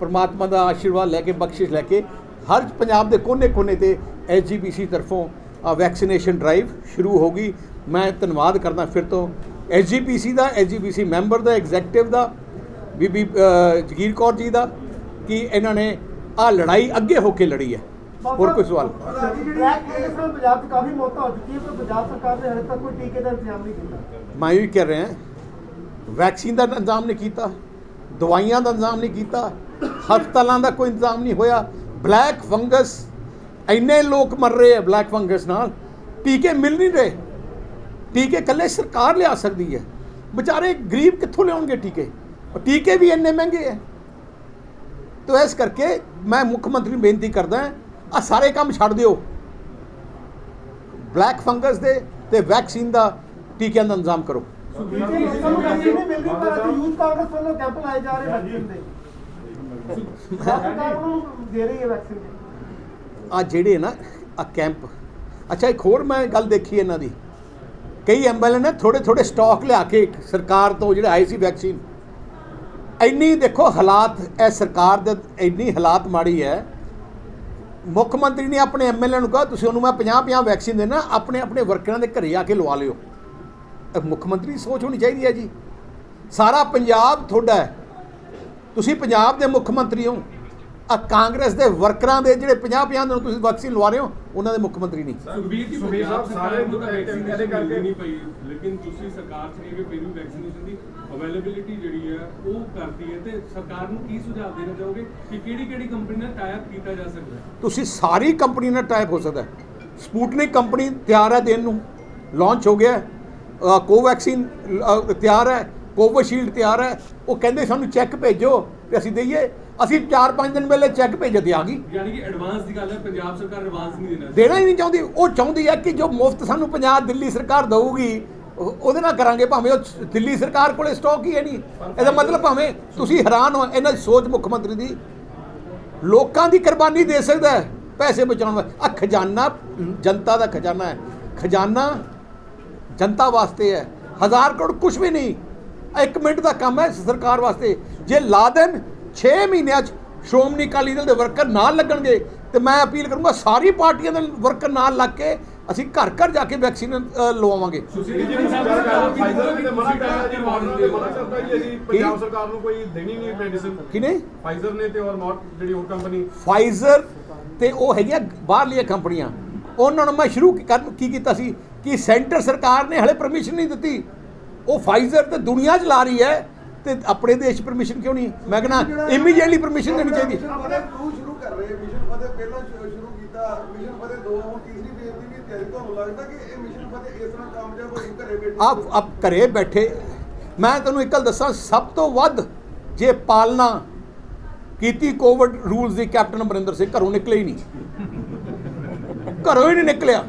ਪਰਮਾਤਮਾ ਦਾ ਆਸ਼ੀਰਵਾਦ ਲੈ ਕੇ, ਬਖਸ਼ਿਸ਼ ਲੈ ਕੇ, ਹਰ ਪੰਜਾਬ ਦੇ ਕੋਨੇ-ਕੋਨੇ ਤੇ ਐਸਜੀਪੀਸੀ ਤਰਫੋਂ ਵੈਕਸੀਨੇਸ਼ਨ ਡਰਾਈਵ ਸ਼ੁਰੂ ਹੋਗੀ ਮੈਂ ਧੰਨਵਾਦ ਕਰਦਾ ਫਿਰ ਤੋਂ ਐਸਜੀਪੀਸੀ ਦਾ ਐਸਜੀਪੀਸੀ ਮੈਂਬਰ ਦਾ ਐਗਜ਼ੈਕਟਿਵ ਦਾ ਬੀਬੀ ਜਗੀਰ ਕੌਰ ਜੀ ਦਾ ਕਿ ਇਹਨਾਂ ਨੇ ਆ ਲੜਾਈ ਅੱਗੇ ਹੋ ਕੇ ਲੜੀ ਹੈ। ਹੋਰ ਕੋਈ ਸਵਾਲ? ਪੰਜਾਬ 'ਚ ਕਾਫੀ ਮੌਤਾਂ ਹੋ ਚੁੱਕੀਆਂ ਪਰ ਪੰਜਾਬ ਸਰਕਾਰ ਨੇ ਹਲੇ ਤੱਕ ਕੋਈ ਟੀਕੇ ਦਾ ਇੰਤਜ਼ਾਮ ਨਹੀਂ ਕੀਤਾ। ਮੈਂ ਇਹ ਵੀ ਕਹਿ ਰਿਹਾ ਵੈਕਸੀਨ ਦਾ ਇੰਤਜ਼ਾਮ ਨਹੀਂ ਕੀਤਾ ਦਵਾਈਆਂ ਦਾ ਇੰਤਜ਼ਾਮ ਨਹੀਂ ਕੀਤਾ ਹਸਪਤਾਲਾਂ ਦਾ ਕੋਈ ਇੰਤਜ਼ਾਮ ਨਹੀਂ ਹੋਇਆ ਬਲੈਕ ਫੰਗਸ ਇੰਨੇ ਲੋਕ ਮਰ ਰਹੇ ਆ ਬਲੈਕ ਫੰਗਸ ਨਾਲ ਟੀਕੇ ਮਿਲ ਨਹੀਂ ਰਹੇ। ਟੀਕੇ ਇਕੱਲੇ ਸਰਕਾਰ ਲਿਆ ਸਕਦੀ ਹੈ। ਵਿਚਾਰੇ ਗਰੀਬ ਕਿੱਥੋਂ ਲਿਆਉਣਗੇ ਟੀਕੇ? ਟੀਕੇ ਵੀ ਇੰਨੇ ਮਹਿੰਗੇ ਹੈ ਤੋ ਇਸ ਕਰਕੇ ਮੈਂ ਮੁੱਖ ਮੰਤਰੀ ਨੂੰ ਬੇਨਤੀ ਕਰਦਾ ਆ ਸਾਰੇ ਕੰਮ ਛੱਡ ਦਿਓ। ਬਲੈਕ ਫੰਗਸ ਦੇ ਤੇ ਵੈਕਸੀਨ ਦਾ ਟੀਕਿਆਂ ਦਾ ਇੰਤਜ਼ਾਮ ਕਰੋ। ਸੁਖਬੀਰ ਆ ਜਿਹੜੇ ਨਾ ਆ ਕੈਂਪ। ਅੱਛਾ, ਇੱਕ ਹੋਰ ਮੈਂ ਗੱਲ ਦੇਖੀ ਇਹਨਾਂ ਦੀ। ਕਈ ਐਮਐਲਏ ਨੇ ਥੋੜੇ ਥੋੜੇ ਸਟਾਕ ਲਿਆ ਕੇ ਸਰਕਾਰ ਤੋਂ ਜਿਹੜੇ ਆਏ ਸੀ ਵੈਕਸੀਨ ਇੰਨੀ ਦੇਖੋ ਹਾਲਾਤ, ਇਹ ਸਰਕਾਰ ਦੇ ਇੰਨੀ ਹਾਲਾਤ ਮਾੜੀ ਹੈ। ਮੁੱਖ ਮੰਤਰੀ ਨੇ ਆਪਣੇ ਐਮਐਲਏ ਨੂੰ ਕਿਹਾ, ਤੁਸੀਂ ਉਹਨੂੰ ਮੈਂ 50 50 ਵੈਕਸੀਨ ਦੇਣਾ, ਆਪਣੇ ਆਪਣੇ ਵਰਕਰਾਂ ਦੇ ਘਰੇ ਆ ਕੇ ਲਵਾ ਲਿਓ। ਮੁੱਖ ਮੰਤਰੀ ਸੋਚ ਹੋਣੀ ਚਾਹੀਦੀ ਹੈ ਜੀ। ਸਾਰਾ ਪੰਜਾਬ ਤੁਹਾਡਾ ਹੈ। ਤੁਸੀਂ ਪੰਜਾਬ ਦੇ ਮੁੱਖ ਮੰਤਰੀ ਹੋ। ਆ ਕਾਂਗਰਸ ਦੇ ਵਰਕਰਾਂ ਦੇ ਜਿਹੜੇ 50 50 ਦਿਨ ਤੁਸੀਂ ਵੈਕਸੀਨ ਲਵਾ ਰਹੇ ਹੋ ਉਹਨਾਂ ਦੇ ਮੁੱਖ ਮੰਤਰੀ ਨਹੀਂ। ਸੁਖਬੀਰ ਜੀ ਸੁਖਬੀਰ ਸਾਹਿਬ, ਸਾਰੇ ਨੂੰ ਵੈਕਸੀਨ ਇਹਦੇ ਕਰਕੇ- ਨਹੀਂ ਪਈ ਲੇਕਿਨ ਤੁਸੀਂ ਸਰਕਾਰ ਚ ਫਿਰ ਵੀ ਵੈਕਸੀਨੇਸ਼ਨ ਦੀ ਅਵੇਲੇਬਿਲਿਟੀ ਜਿਹੜੀ ਹੈ ਉਹ ਕਰਦੀ ਹੈ ਤੇ ਸਰਕਾਰ ਨੂੰ ਕੀ ਸੁਝਾਅ ਦੇਣਾ ਚਾਹੋਗੇ ਕਿ ਕਿਹੜੀ ਕਿਹੜੀ ਕੰਪਨੀ ਨਾਲ ਟਾਈਪ ਕੀਤਾ ਜਾ ਸਕਦਾ ਹੈ? ਤੁਸੀਂ ਸਾਰੀ ਕੰਪਨੀ ਨਾਲ ਟਾਈਪ ਹੋ ਸਕਦਾ ਹੈ। ਸਪੂਟਨਿਕ ਕੰਪਨੀ ਤਿਆਰ ਹੈ ਦੇਣ ਨੂੰ। ਲਾਂਚ ਹੋ ਗਿਆ ਕੋਵੈਕਸੀਨ ਤਿਆਰ ਹੈ। ਕੋਵਿਸ਼ੀਲਡ ਤਿਆਰ ਹੈ। ਉਹ ਕਹਿੰਦੇ ਸਾਨੂੰ ਚੈੱਕ ਭੇਜੋ ਤੇ ਅਸੀਂ ਦਈਏ। ਅਸੀਂ 4-5 ਦਿਨ ਪਹਿਲੇ ਚੈੱਕ ਭੇਜ ਦਿੱਤੇ ਆ ਗਈ। ਯਾਨੀ ਕਿ ਐਡਵਾਂਸ ਦੀ ਗੱਲ ਹੈ ਪੰਜਾਬ ਸਰਕਾਰ ਐਡਵਾਂਸ ਨਹੀਂ ਦੇਣਾ। ਦੇਣਾ ਹੀ ਨਹੀਂ ਚਾਹੁੰਦੀ। ਉਹ ਚਾਹੁੰਦੀ ਹੈ ਕਿ ਜੋ ਮੁਫਤ ਸਾਨੂੰ ਪੰਜਾਬ ਦਿੱਲੀ ਸਰਕਾਰ ਦਊਗੀ ਉਹ- ਉਹਦੇ ਨਾਲ ਕਰਾਂਗੇ ਭਾਵੇਂ ਉਹ ਦਿੱਲੀ ਸਰਕਾਰ ਕੋਲੇ ਸਟਾਕ ਹੀ ਹੈ ਨਹੀਂ। ਇਹਦਾ ਮਤਲਬ ਭਾਵੇਂ ਤੁਸੀਂ ਹੈਰਾਨ ਹੋ ਇਹਨਾਂ ਦੀ ਸੋਚ ਮੁੱਖ ਮੰਤਰੀ ਦੀ। ਲੋਕਾਂ ਦੀ ਕੁਰਬਾਨੀ ਦੇ ਸਕਦਾ ਹੈ ਪੈਸੇ ਬਚਾਉਣ ਵਾਸਤੇ। ਆ ਖਜ਼ਾਨਾ ਜਨਤਾ ਦਾ ਖਜ਼ਾਨਾ ਹੈ। ਖਜ਼ਾਨਾ ਜਨਤਾ ਵਾਸਤੇ ਹੈ। ਹਜ਼ਾਰ ਕਰੋੜ ਕੁਝ ਵੀ ਨਹੀਂ। ਇੱਕ ਮਿੰਟ ਦਾ ਕੰਮ ਹੈ ਸਰਕਾਰ ਵਾਸਤੇ। ਜੇ ਲਾ ਦੇਣ 6 ਮਹੀਨਿਆਂ 'ਚ ਸ਼੍ਰੋਮਣੀ ਅਕਾਲੀ ਦਲ ਦੇ ਵਰਕਰ ਨਾਲ ਲੱਗਣਗੇ ਤੇ ਮੈਂ ਅਪੀਲ ਕਰੂੰਗਾ ਸਾਰੀ ਪਾਰਟੀਆਂ ਦੇ ਵਰਕਰ ਨਾਲ ਲੱਗ ਕੇ ਅਸੀਂ ਘਰ ਘਰ ਜਾ ਕੇ ਵੈਕਸੀਨ ਲਵਾਵਾਂਗੇ। ਫਾਈਜ਼ਰ ਨੇ ਪੰਜਾਬ ਸਰਕਾਰ ਕੋਈ ਦੇਣੀ ਨਹੀਂ ਮੈਡੀਸਿਨ ਕਿਨੇ ਫਾਈਜ਼ਰ ਨੇ ਤੇ ਔਰ ਮੌਟ ਜਿਹੜੀ ਹੋਰ ਕੰਪਨੀ ਫਾਈਜ਼ਰ ਤੇ ਉਹ ਹੈਗੀਆਂ ਬਾਹਰਲੀਆਂ ਕੰਪਨੀਆਂ। ਉਹਨਾਂ ਨੂੰ ਮੈਂ ਸ਼ੁਰੂ ਕੀ ਕੀਤਾ ਸੀ? ਕਿ ਸੈਂਟਰ ਸਰਕਾਰ ਨੇ ਹਲੇ ਪਰਮਿਸ਼ਨ ਨਹੀਂ ਦਿੱਤੀ। ਉਹ ਫਾਈਜ਼ਰ ਤੇ ਦੁਨੀਆ 'ਚ ਲਾ ਰਹੀ ਹੈ। ਤੇ ਆਪਣੇ ਦੇਸ਼ ਪਰਮਿਸ਼ਨ ਕਿਉਂ ਨਹੀਂ? ਮੈਂ ਕਹਿੰਦਾ ਇਮੀਡੀਏਟਲੀ ਪਰਮਿਸ਼ਨ ਦੇਣੀ ਚਾਹੀਦੀ। ਫਤਿਹ 2 ਸ਼ੁਰੂ ਕਰ ਰਹੇ ਮਿਸ਼ਨ ਫਤਿਹ ਪਹਿਲਾਂ ਸ਼ੁਰੂ ਕੀਤਾ ਮਿਸ਼ਨ ਫਤਿਹ 2 ਹੁਣ ਤੀਸਰੀ ਫੇਜ਼ ਦੀ ਵੀ ਤਿਆਰੀ ਤੁਹਾਨੂੰ ਲੱਗਦਾ ਕਿ ਇਹ ਮਿਸ਼ਨ ਫਤਿਹ ਇਸ ਤਰ੍ਹਾਂ ਕਾਮਯਾਬ ਹੋਈ ਘਰੇ ਬੈਠੇ? ਆਪ ਆਪ ਘਰੇ ਬੈਠੇ। ਮੈਂ ਤੁਹਾਨੂੰ ਇੱਕ ਗੱਲ ਦੱਸਾਂ ਸਭ ਤੋਂ ਵੱਧ ਜੇ ਪਾਲਣਾ ਕੀਤੀ ਕੋਵਿਡ ਰੂਲਸ ਦੀ ਕੈਪਟਨ ਅਮਰਿੰਦਰ ਸਿੰਘ ਘਰੋਂ ਨਿਕਲੇ ਹੀ ਨਹੀਂ। ਘਰੋਂ ਹੀ ਨਹੀਂ ਨਿਕਲਿਆ।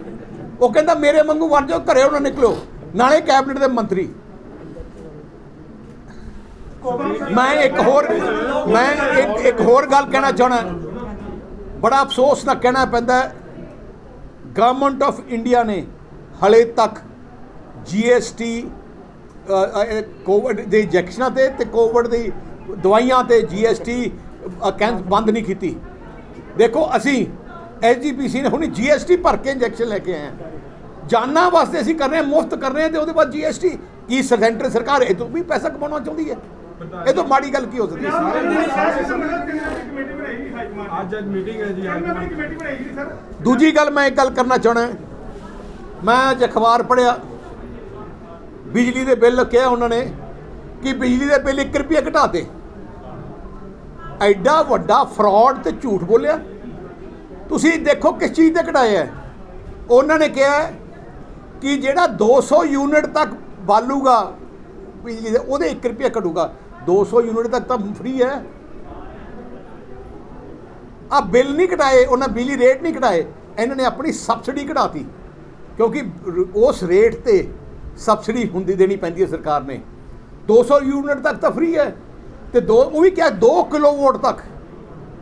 ਉਹ ਕਹਿੰਦਾ ਮੇਰੇ ਵਾਂਗੂ ਬਣ ਜਾਓ ਘਰੇ ਉਹਨਾਂ ਨਿਕਲਿਓ। ਨਾਲੇ ਕੈਬਨਿਟ ਦੇ ਮੰਤਰੀ। ਮੈਂ ਇੱਕ ਹੋਰ ਮੈਂ ਇੱਕ ਇੱਕ ਹੋਰ ਗੱਲ ਕਹਿਣਾ ਚਾਹਣਾ। ਬੜਾ ਅਫਸੋਸ ਨਾਲ ਕਹਿਣਾ ਪੈਂਦਾ ਗਵਰਨਮੈਂਟ ਆਫ ਇੰਡੀਆ ਨੇ ਹਲੇ ਤੱਕ ਜੀਐਸਟੀ ਕੋਵਿਡ ਦੇ ਇੰਜੈਕਸ਼ਨਾਂ ਤੇ ਤੇ ਕੋਵਿਡ ਦੀ ਦਵਾਈਆਂ ਤੇ ਜੀਐਸਟੀ ਕੈਂਸ ਬੰਦ ਨਹੀਂ ਕੀਤੀ। ਦੇਖੋ, ਅਸੀਂ ਐਸਜੀਪੀਸੀ ਨੇ ਹੁਣੀ ਜੀਐਸਟੀ ਭਰ ਕੇ ਇੰਜੈਕਸ਼ਨ ਲੈ ਕੇ ਆਏ ਹਾਂ। ਜਾਨਾਂ ਵਾਸਤੇ ਅਸੀਂ ਕਰ ਰਹੇ ਹਾਂ, ਮੁਫਤ ਕਰ ਰਹੇ ਹਾਂ ਤੇ ਉਹਦੇ ਬਾਅਦ ਜੀਐਸਟੀ ਕੀ ਸੈਂਟਰ ਸਰਕਾਰ ਇਹ ਤੋਂ ਵੀ ਪੈਸਾ ਕਮਾਉਣਾ ਚਾਹੁੰਦੀ ਹੈ? ਇਹ ਤੋਂ ਮਾੜੀ ਗੱਲ ਕੀ ਹੋ ਸਕਦੀ ਹੈ? ਕਮੇਟੀ ਬਣਾਈ ਹਾਈ ਕਮਾਂਡ ਅੱਜ ਅੱਜ ਮੀਟਿੰਗ ਹੈ ਜੀ ਅੱਜ ਕਮੇਟੀ ਬਣਾਈ ਗਈ ਸਰ? ਦੂਜੀ ਗੱਲ ਮੈਂ ਇੱਕ ਗੱਲ ਕਰਨਾ ਚਾਹਣਾ ਮੈਂ ਅੱਜ ਅਖਬਾਰ ਪੜਿਆ ਬਿਜਲੀ ਦੇ ਬਿੱਲ ਕਿਹਾ ਉਹਨਾਂ ਨੇ ਕਿ ਬਿਜਲੀ ਦੇ ਬਿੱਲ 1 ਰੁਪਿਆ ਘਟਾਤੇ ਐਡਾ ਵੱਡਾ ਫਰਾਡ ਤੇ ਝੂਠ ਬੋਲਿਆ। ਤੁਸੀਂ ਦੇਖੋ ਕਿਸ ਚੀਜ਼ ਘਟਾਏ ਹੈ। ਉਹਨਾਂ ਨੇ ਕਿਹਾ ਕਿ ਜਿਹੜਾ 200 ਯੂਨਿਟ ਤੱਕ ਬਾਲੂਗਾ ਬਿਜਲੀ ਦੇ ਉਹਦੇ 1 ਰੁਪਿਆ ਘਟੂਗਾ। 200 ਯੂਨਿਟ ਤੱਕ ਤਾਂ ਫ੍ਰੀ ਹੈ। ਆ ਬਿੱਲ ਨਹੀਂ ਘਟਾਏ ਉਹਨਾਂ ਬਿਜਲੀ ਰੇਟ ਨਹੀਂ ਘਟਾਏ ਇਹਨਾਂ ਨੇ ਆਪਣੀ ਸਬਸਿਡੀ ਘਟਾਤੀ ਕਿਉਂਕਿ ਉਸ ਰੇਟ ਤੇ ਸਬਸਿਡੀ ਹੁੰਦੀ ਦੇਣੀ ਪੈਂਦੀ ਹੈ ਸਰਕਾਰ ਨੇ। 200 ਯੂਨਿਟ ਤੱਕ ਤਾਂ ਫ੍ਰੀ ਹੈ ਤੇ ਦੋ, ਉਹ ਵੀ ਕਿਹਾ 2 ਕਿਲੋਵਾਟ ਤੱਕ।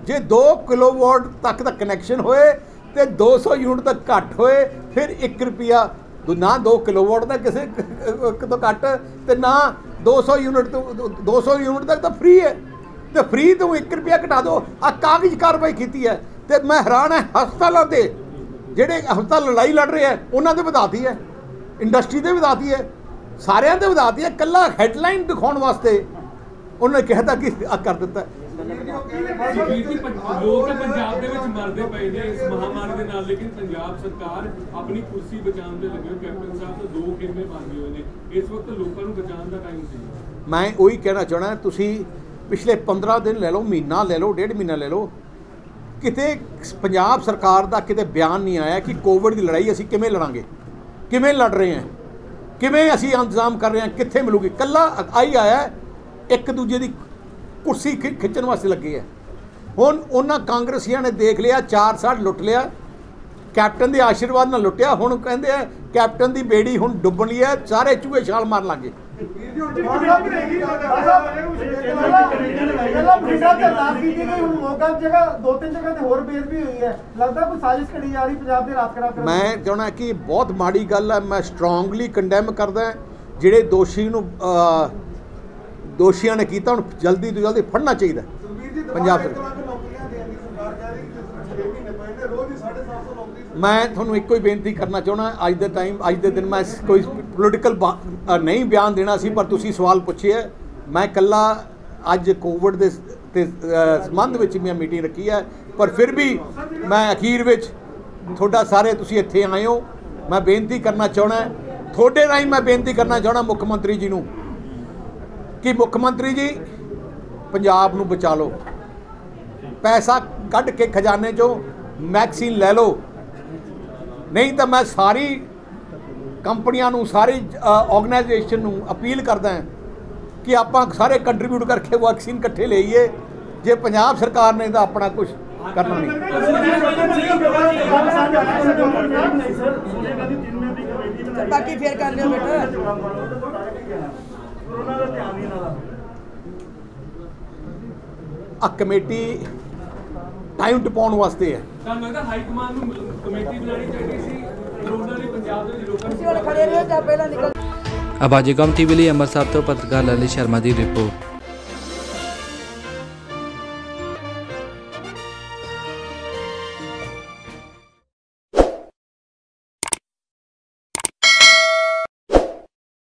ਜੇ 2 ਕਿਲੋਵਾਟ ਤੱਕ ਦਾ ਕਨੈਕਸ਼ਨ ਹੋਏ ਤੇ 200 ਯੂਨਿਟ ਤੱਕ ਘੱਟ ਹੋਏ, ਫਿਰ 1 ਰੁਪਿਆ ਦੂ- ਨਾ 2 ਕਿਲੋਵਾਟ ਦਾ ਕਿਸੇ ਤੋਂ ਘੱਟ ਤੇ ਨਾ 200 ਯੂਨਿਟ ਤੋਂ 200 ਯੂਨਿਟ ਤੱਕ ਤਾਂ ਫ੍ਰੀ ਹੈ। ਤੇ ਫ੍ਰੀ ਤੋਂ 1 ਰੁਪਿਆ ਘਟਾ ਦਿਓ। ਆ ਕਾਗਜ਼ ਕਾਰਵਾਈ ਕੀਤੀ ਹੈ। ਤੇ ਮੈਂ ਹੈਰਾਨ ਹੈ, ਹਸਪਤਾਲਾਂ ਤੇ ਜਿਹੜੇ ਹਸਪਤਾਲ ਲੜਾਈ ਲੜ ਰਹੇ ਹੈ, ਉਹਨਾਂ ਦੇ ਵਧਾਤੀ ਹੈ। ਇੰਡਸਟਰੀ ਦੇ ਵਧਾਤੀ ਹੈ। ਸਾਰਿਆਂ ਦੇ ਵਧਾਤੀ ਹੈ। ਕੱਲਾ ਹੈਡਲਾਈਨ ਦਿਖਾਉਣ ਵਾਸਤੇ ਉਹਨਾਂ ਨੇ ਕਹਿਤਾ ਕਿ ਆ ਕਰ ਦਿੱਤਾ। ਸੁਖਬੀਰ ਲੋਕ ਪੰਜਾਬ ਦੇ ਵਿੱਚ ਮਰਦੇ ਪਏ ਨੇ ਇਸ ਮਹਾਮਾਰੀ ਦੇ ਨਾਲ, ਲੇਕਿਨ ਪੰਜਾਬ ਸਰਕਾਰ ਆਪਣੀ ਕੁਰਸੀ ਬਚਾਉਣ ਦੇ ਲੱਗੇ ਕੈਪਟਨ ਸਾਹਿਬ ਤੋਂ ਦੋ ਖੇਮੇ ਬਣ ਹੋਏ ਨੇ। ਇਸ ਵਕਤ ਲੋਕਾਂ ਨੂੰ ਬਚਾਉਣ ਦਾ ਟਾਈਮ ਸੀ। ਮੈਂ ਉਹੀ ਕਹਿਣਾ ਚਾਹਣਾ ਤੁਸੀਂ ਪਿਛਲੇ 15 ਦਿਨ ਲੈ ਲਓ, ਮਹੀਨਾ ਲੈ ਲਓ, ਡੇਢ ਮਹੀਨਾ ਲੈ ਲਓ, ਕਿਤੇ ਪੰਜਾਬ ਸਰਕਾਰ ਦਾ ਕਿਤੇ ਬਿਆਨ ਨਹੀਂ ਆਇਆ ਕਿ ਕੋਵਿਡ ਦੀ ਲੜਾਈ ਅਸੀਂ ਕਿਵੇਂ ਲੜਾਂਗੇ, ਕਿਵੇਂ ਲੜ ਰਹੇ ਹਾਂ, ਕਿਵੇਂ ਅਸੀਂ ਇੰਤਜ਼ਾਮ ਕਰ ਰਹੇ ਹਾਂ, ਕਿੱਥੇ ਮਿਲੂਗੀ? ਕੱਲਾ ਆਈ ਆਇਆ, ਇੱਕ ਦੂਜੇ ਦੀ ਕੁਰਸੀ ਖਿੱਚਣ ਵਾਸਤੇ ਲੱਗੇ ਹੈ ਹੁਣ ਉਹਨਾਂ ਕਾਂਗਰਸੀਆਂ ਨੇ ਦੇਖ ਲਿਆ 4 ਸਾਲ ਲੁੱਟ ਲਿਆ। ਕੈਪਟਨ ਦੇ ਆਸ਼ੀਰਵਾਦ ਨਾਲ ਲੁੱਟਿਆ। ਹੁਣ ਕਹਿੰਦੇ ਆ, ਕੈਪਟਨ ਦੀ ਬੇੜੀ ਹੁਣ ਡੁੱਬਣ ਲਈ ਹੈ ਸਾਰੇ ਚੂਹੇ ਛਾਲ ਮਾਰਨ ਲੱਗੇ ਪਹਿਲਾਂ ਮੈਂ ਚਾਹੁੰਦਾ ਕਿ ਬਹੁਤ ਮਾੜੀ ਗੱਲ ਹੈ ਮੈਂ ਸਟਰੋਂਗਲੀ ਕੰਡੈਮ ਕਰਦਾ। ਜਿਹੜੇ ਦੋਸ਼ੀ ਨੂੰ ਦੋਸ਼ੀਆਂ ਨੇ ਕੀਤਾ ਹੁਣ ਜਲਦੀ ਤੋਂ ਜਲਦੀ ਫੜਨਾ ਚਾਹੀਦਾ ਪੰਜਾਬ ਸਰਕਾਰ। ਲੱਖ ਨੌਕਰੀਆਂ ਦੇਣ ਦੀ ਸਰਕਾਰ ਕਹਿ ਰਹੀ ਕਿ ਜਿਸ ਤਰ੍ਹਾਂ 6 ਮਹੀਨੇ ਪਏ ਨੇ ਰੋਜ਼ ਹੀ 750 ਨੌਕਰੀ ਮੈਂ ਤੁਹਾਨੂੰ ਇੱਕੋ ਹੀ ਬੇਨਤੀ ਕਰਨਾ ਚਾਹੁੰਦਾ ਅੱਜ ਦੇ ਟਾਈਮ ਅੱਜ ਦੇ ਦਿਨ ਮੈਂ ਕੋਈ ਪੋਲੀਟੀਕਲ ਨਹੀਂ ਬਿਆਨ ਦੇਣਾ ਸੀ ਪਰ ਤੁਸੀਂ ਸਵਾਲ ਪੁੱਛਿਆ ਮੈਂ ਕੱਲਾ ਅੱਜ ਕੋਵਿਡ ਦੇ ਤੇ ਸੰਬੰਧ ਵਿੱਚ ਮੈਂ ਮੀਟਿੰਗ ਰੱਖੀ ਹੈ ਪਰ ਫਿਰ ਵੀ ਮੈਂ ਅਖੀਰ ਵਿੱਚ ਤੁਹਾਡਾ ਸਾਰੇ ਤੁਸੀਂ ਇੱਥੇ ਆਏ ਹੋ ਮੈਂ ਬੇਨਤੀ ਕਰਨਾ ਚਾਹੁੰਦਾ ਤੁਹਾਡੇ ਰਾਹੀਂ ਮੈਂ ਬੇਨਤੀ ਕਰਨਾ ਚਾਹੁੰਦਾ ਮੁੱਖ ਮੰਤਰੀ ਜੀ ਨੂੰ ਕਿ ਮੁੱਖ ਮੰਤਰੀ ਜੀ? ਪੰਜਾਬ ਨੂੰ ਬਚਾ ਲਓ। ਪੈਸਾ ਕੱਢ ਕੇ ਖਜ਼ਾਨੇ ਚੋਂ ਵੈਕਸੀਨ ਲੈ ਲਓ। ਨਹੀਂ ਤਾਂ ਮੈਂ ਸਾਰੀ ਕੰਪਨੀਆਂ ਨੂੰ, ਸਾਰੀ ਆਰਗੇਨਾਈਜੇਸ਼ਨ ਨੂੰ ਅਪੀਲ ਕਰਦਾ ਹਾਂ ਕਿ ਆਪਾਂ ਸਾਰੇ ਕੰਟਰੀਬਿਊਟ ਕਰਕੇ ਵੈਕਸੀਨ ਇਕੱਠੇ ਲਈਏ। ਜੇ ਪੰਜਾਬ ਸਰਕਾਰ ਨੇ ਤਾਂ ਆਪਣਾ ਕੁਝ ਕਰਨਾ ਨਹੀਂ। ਬਾਕੀ ਫੇਰ ਕਰ ਲਿਓ ਬੇਟਾ। ਆ ਕਮੇਟੀ ਟਾਈਮ ਟਪਾਉਣ ਵਾਸਤੇ ਹੈ। ਤੁਹਾਨੂੰ ਲੱਗਦਾ ਹਾਈ ਕਮਾਂਡ ਨੂੰ ਕਮੇਟੀ ਬਣਾਉਣੀ ਚਾਹੀਦੀ ਸੀ ਕਰੋਨਾ ਲਈ ਪੰਜਾਬ ਦੇ ਲੋਕਾਂ ਨੂੰ ਖੜੇ ਰਹੋ ਜਾਂ ਪਹਿਲਾਂ ਨਿਕਲ ਆਬਾਜੀਗਮ ਟੀਵੀ ਲਈ ਅੰਮ੍ਰਿਤਸਰ ਤੋਂ ਪੱਤਰਕਾਰ ਲਲਿਤ ਸ਼ਰਮਾ ਦੀ ਰਿਪੋਰਟ।